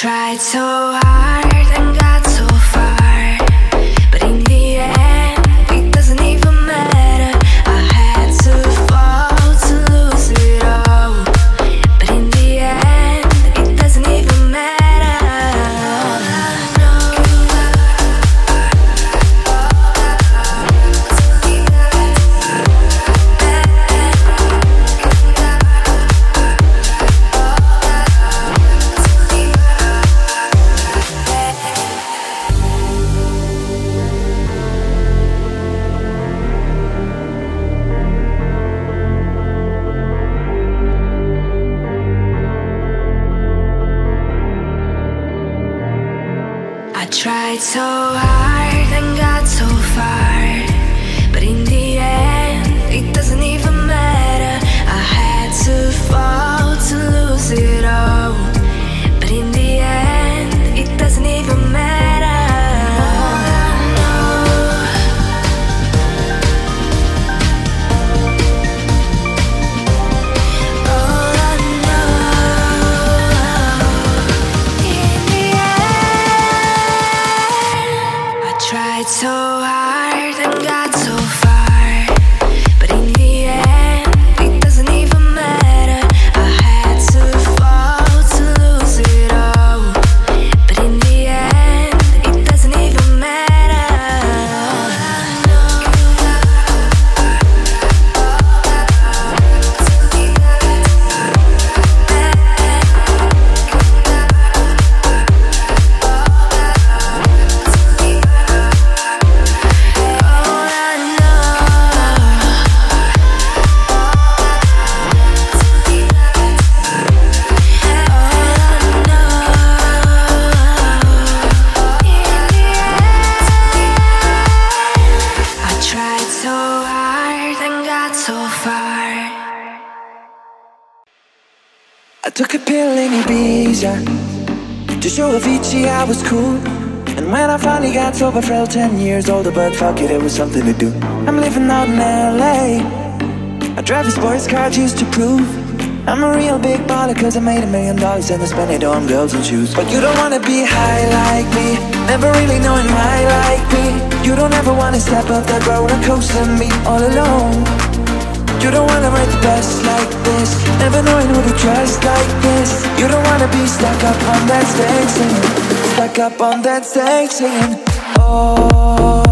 tried so hard sober, frail, ten years older But fuck it, it was something to do. I'm living out in LA I drive a sports car just to prove I'm a real big baller cause I made a million dollars And I spent it on girls and shoes. But you don't wanna be high like me Never really knowing my like me. You don't ever wanna step up that roller coaster Me all alone. You don't wanna ride the bus like this Never knowing who to trust like this. You don't wanna be stuck up on that stage singing Stuck up on that stage singing oh.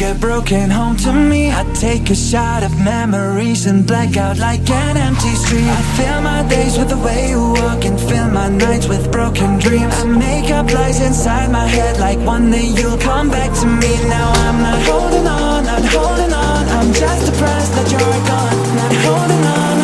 like a broken home to me. I take a shot of memories and black out like an empty street. I fill my days with the way you walk and fill my nights with broken dreams. I make up lies inside my head like one day you'll come back to me. Now I'm not holding on, not holding on. I'm just depressed that you're gone, not holding on.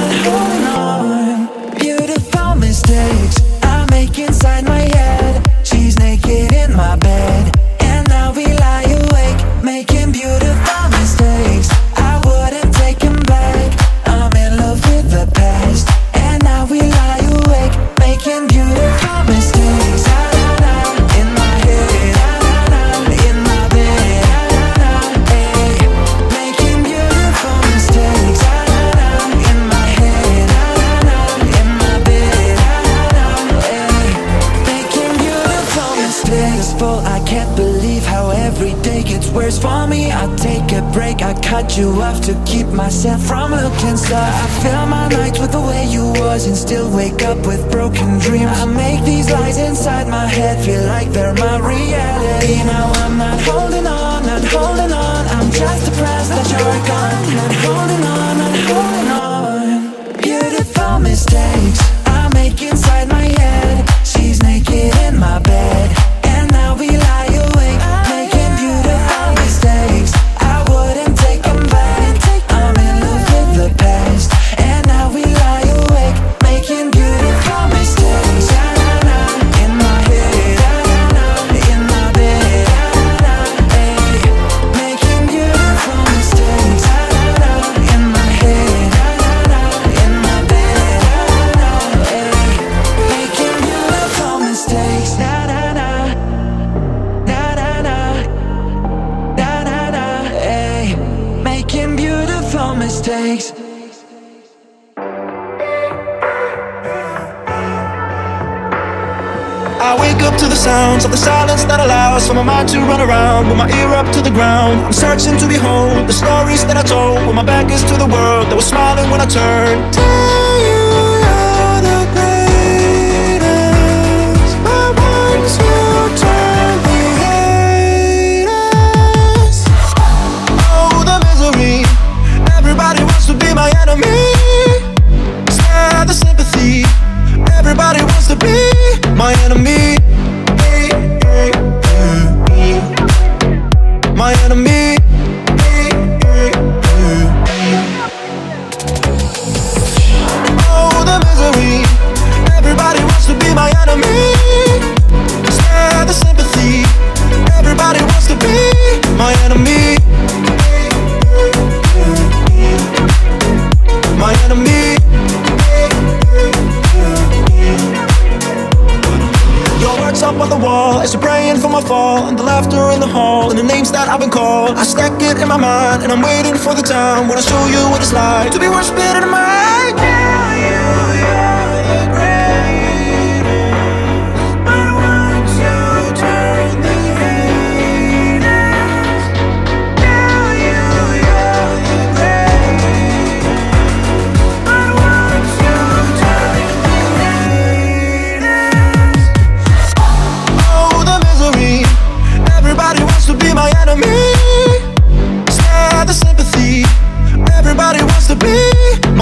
up with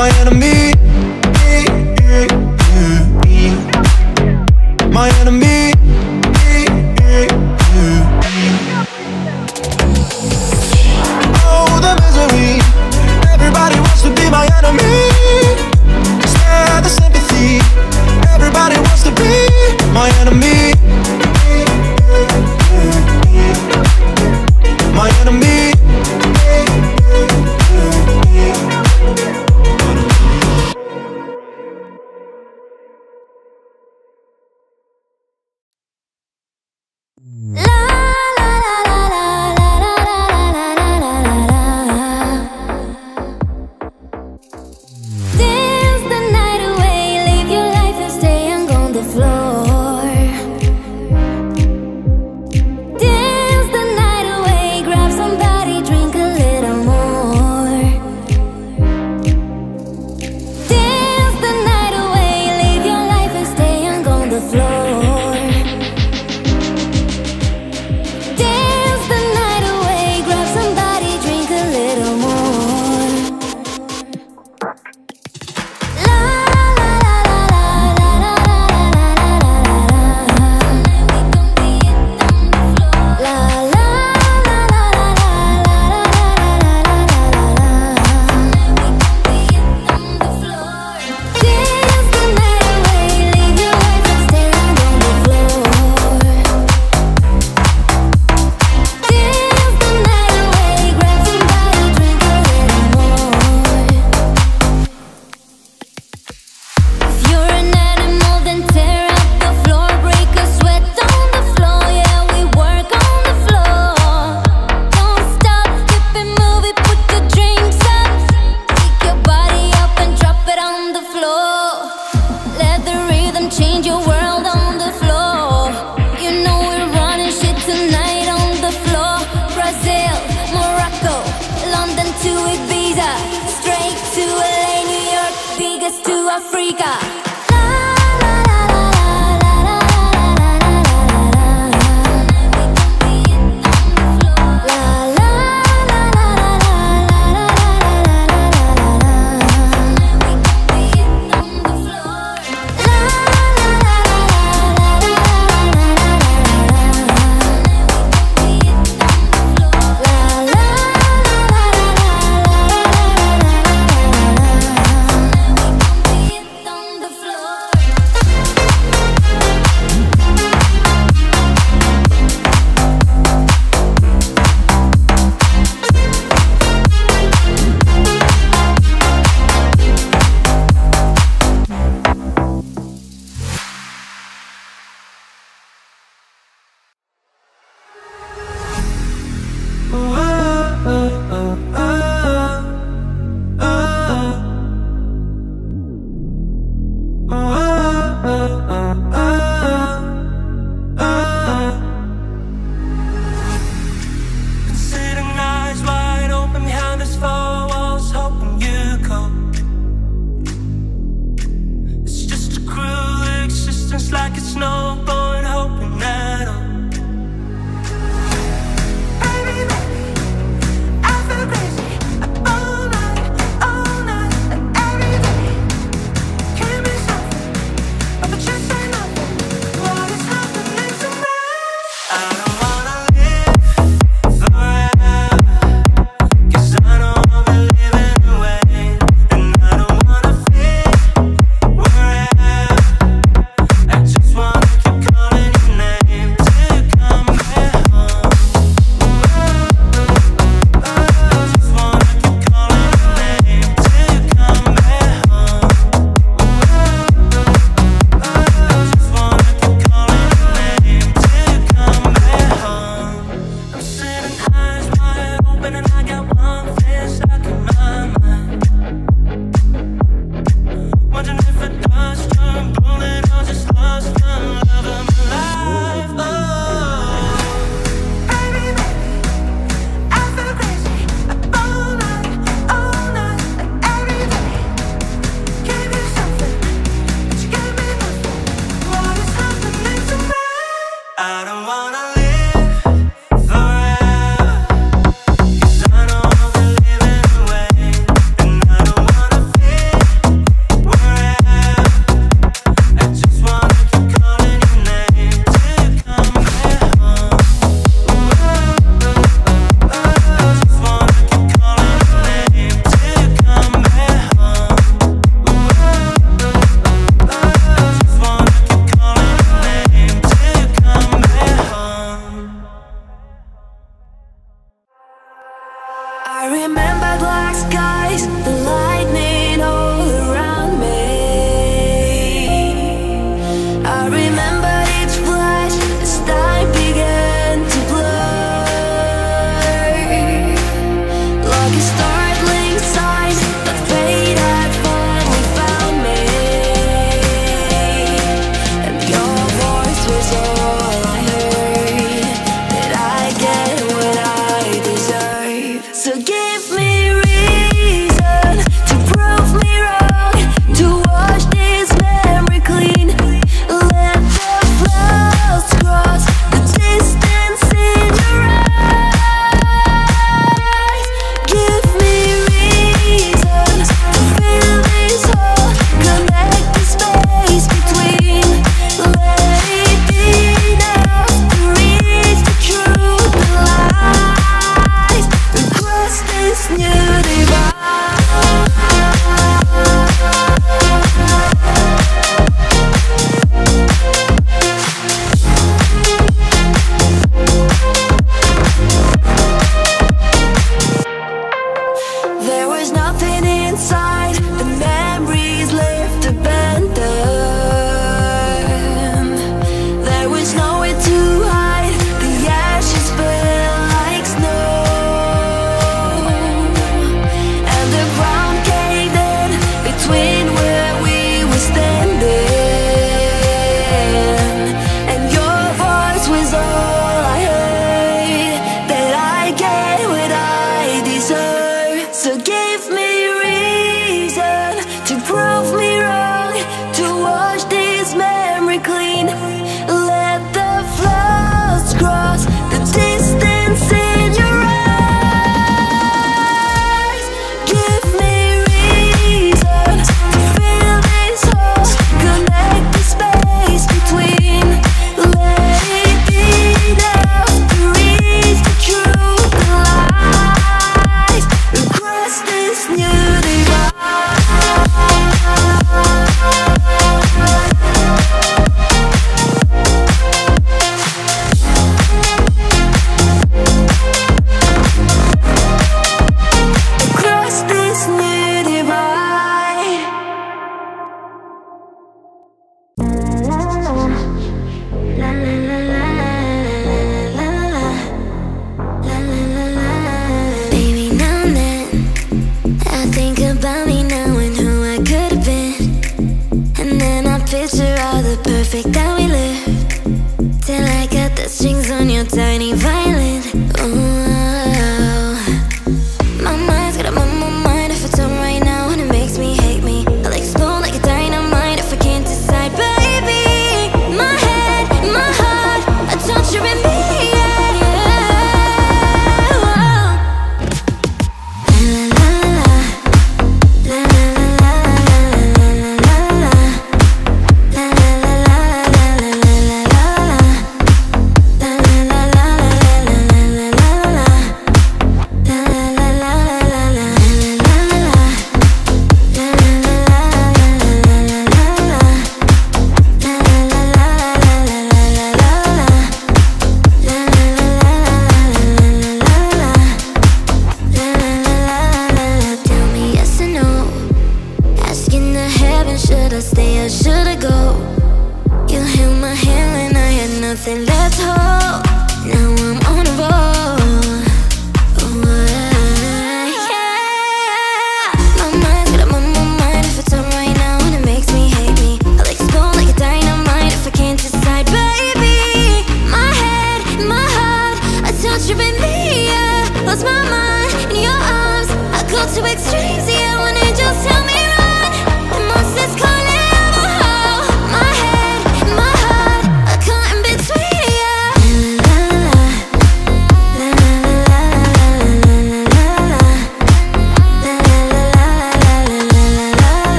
my enemy.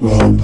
Bitch.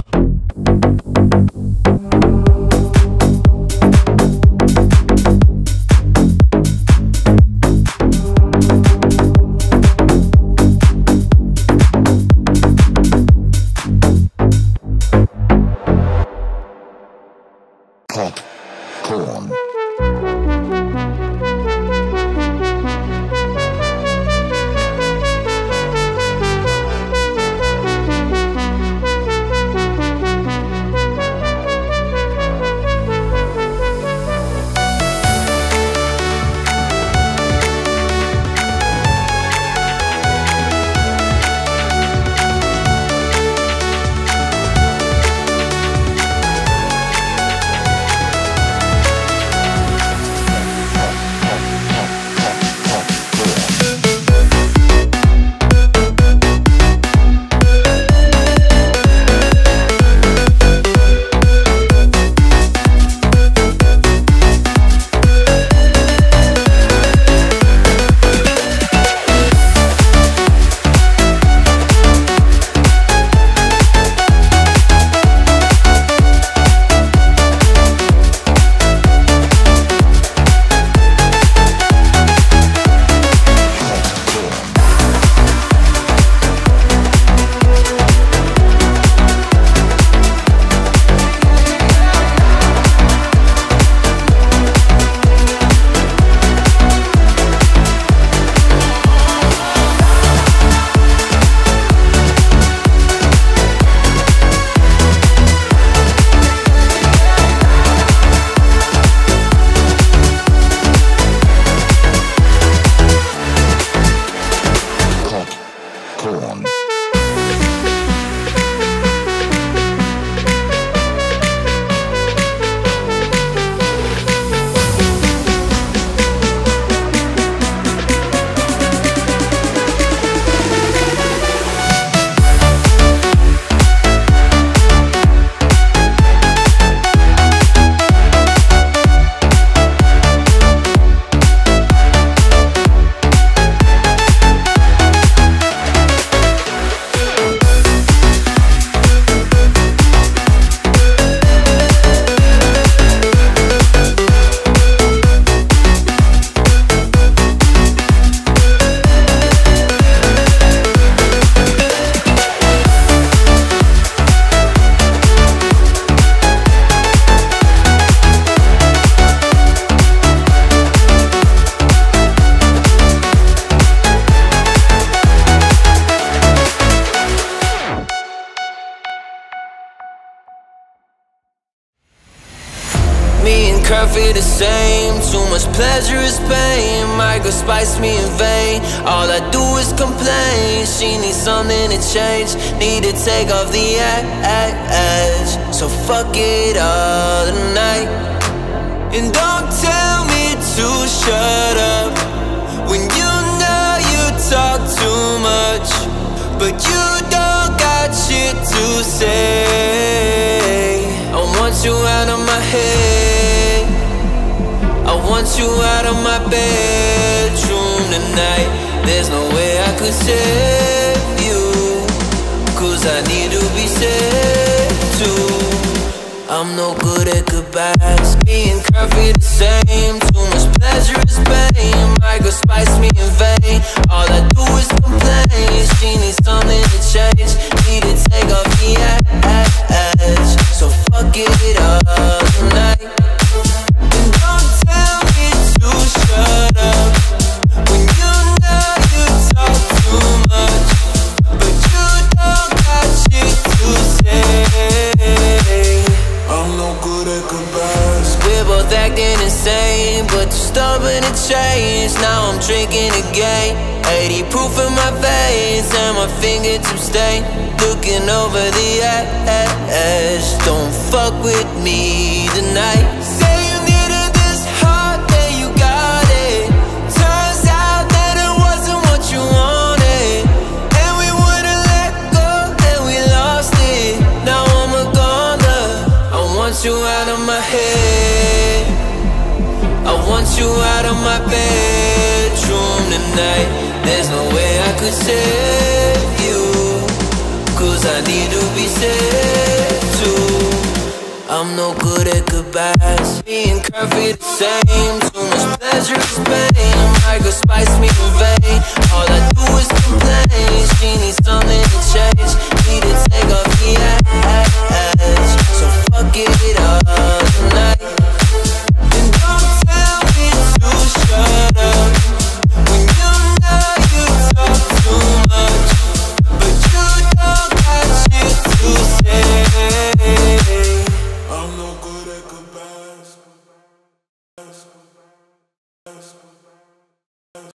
Take off the edge.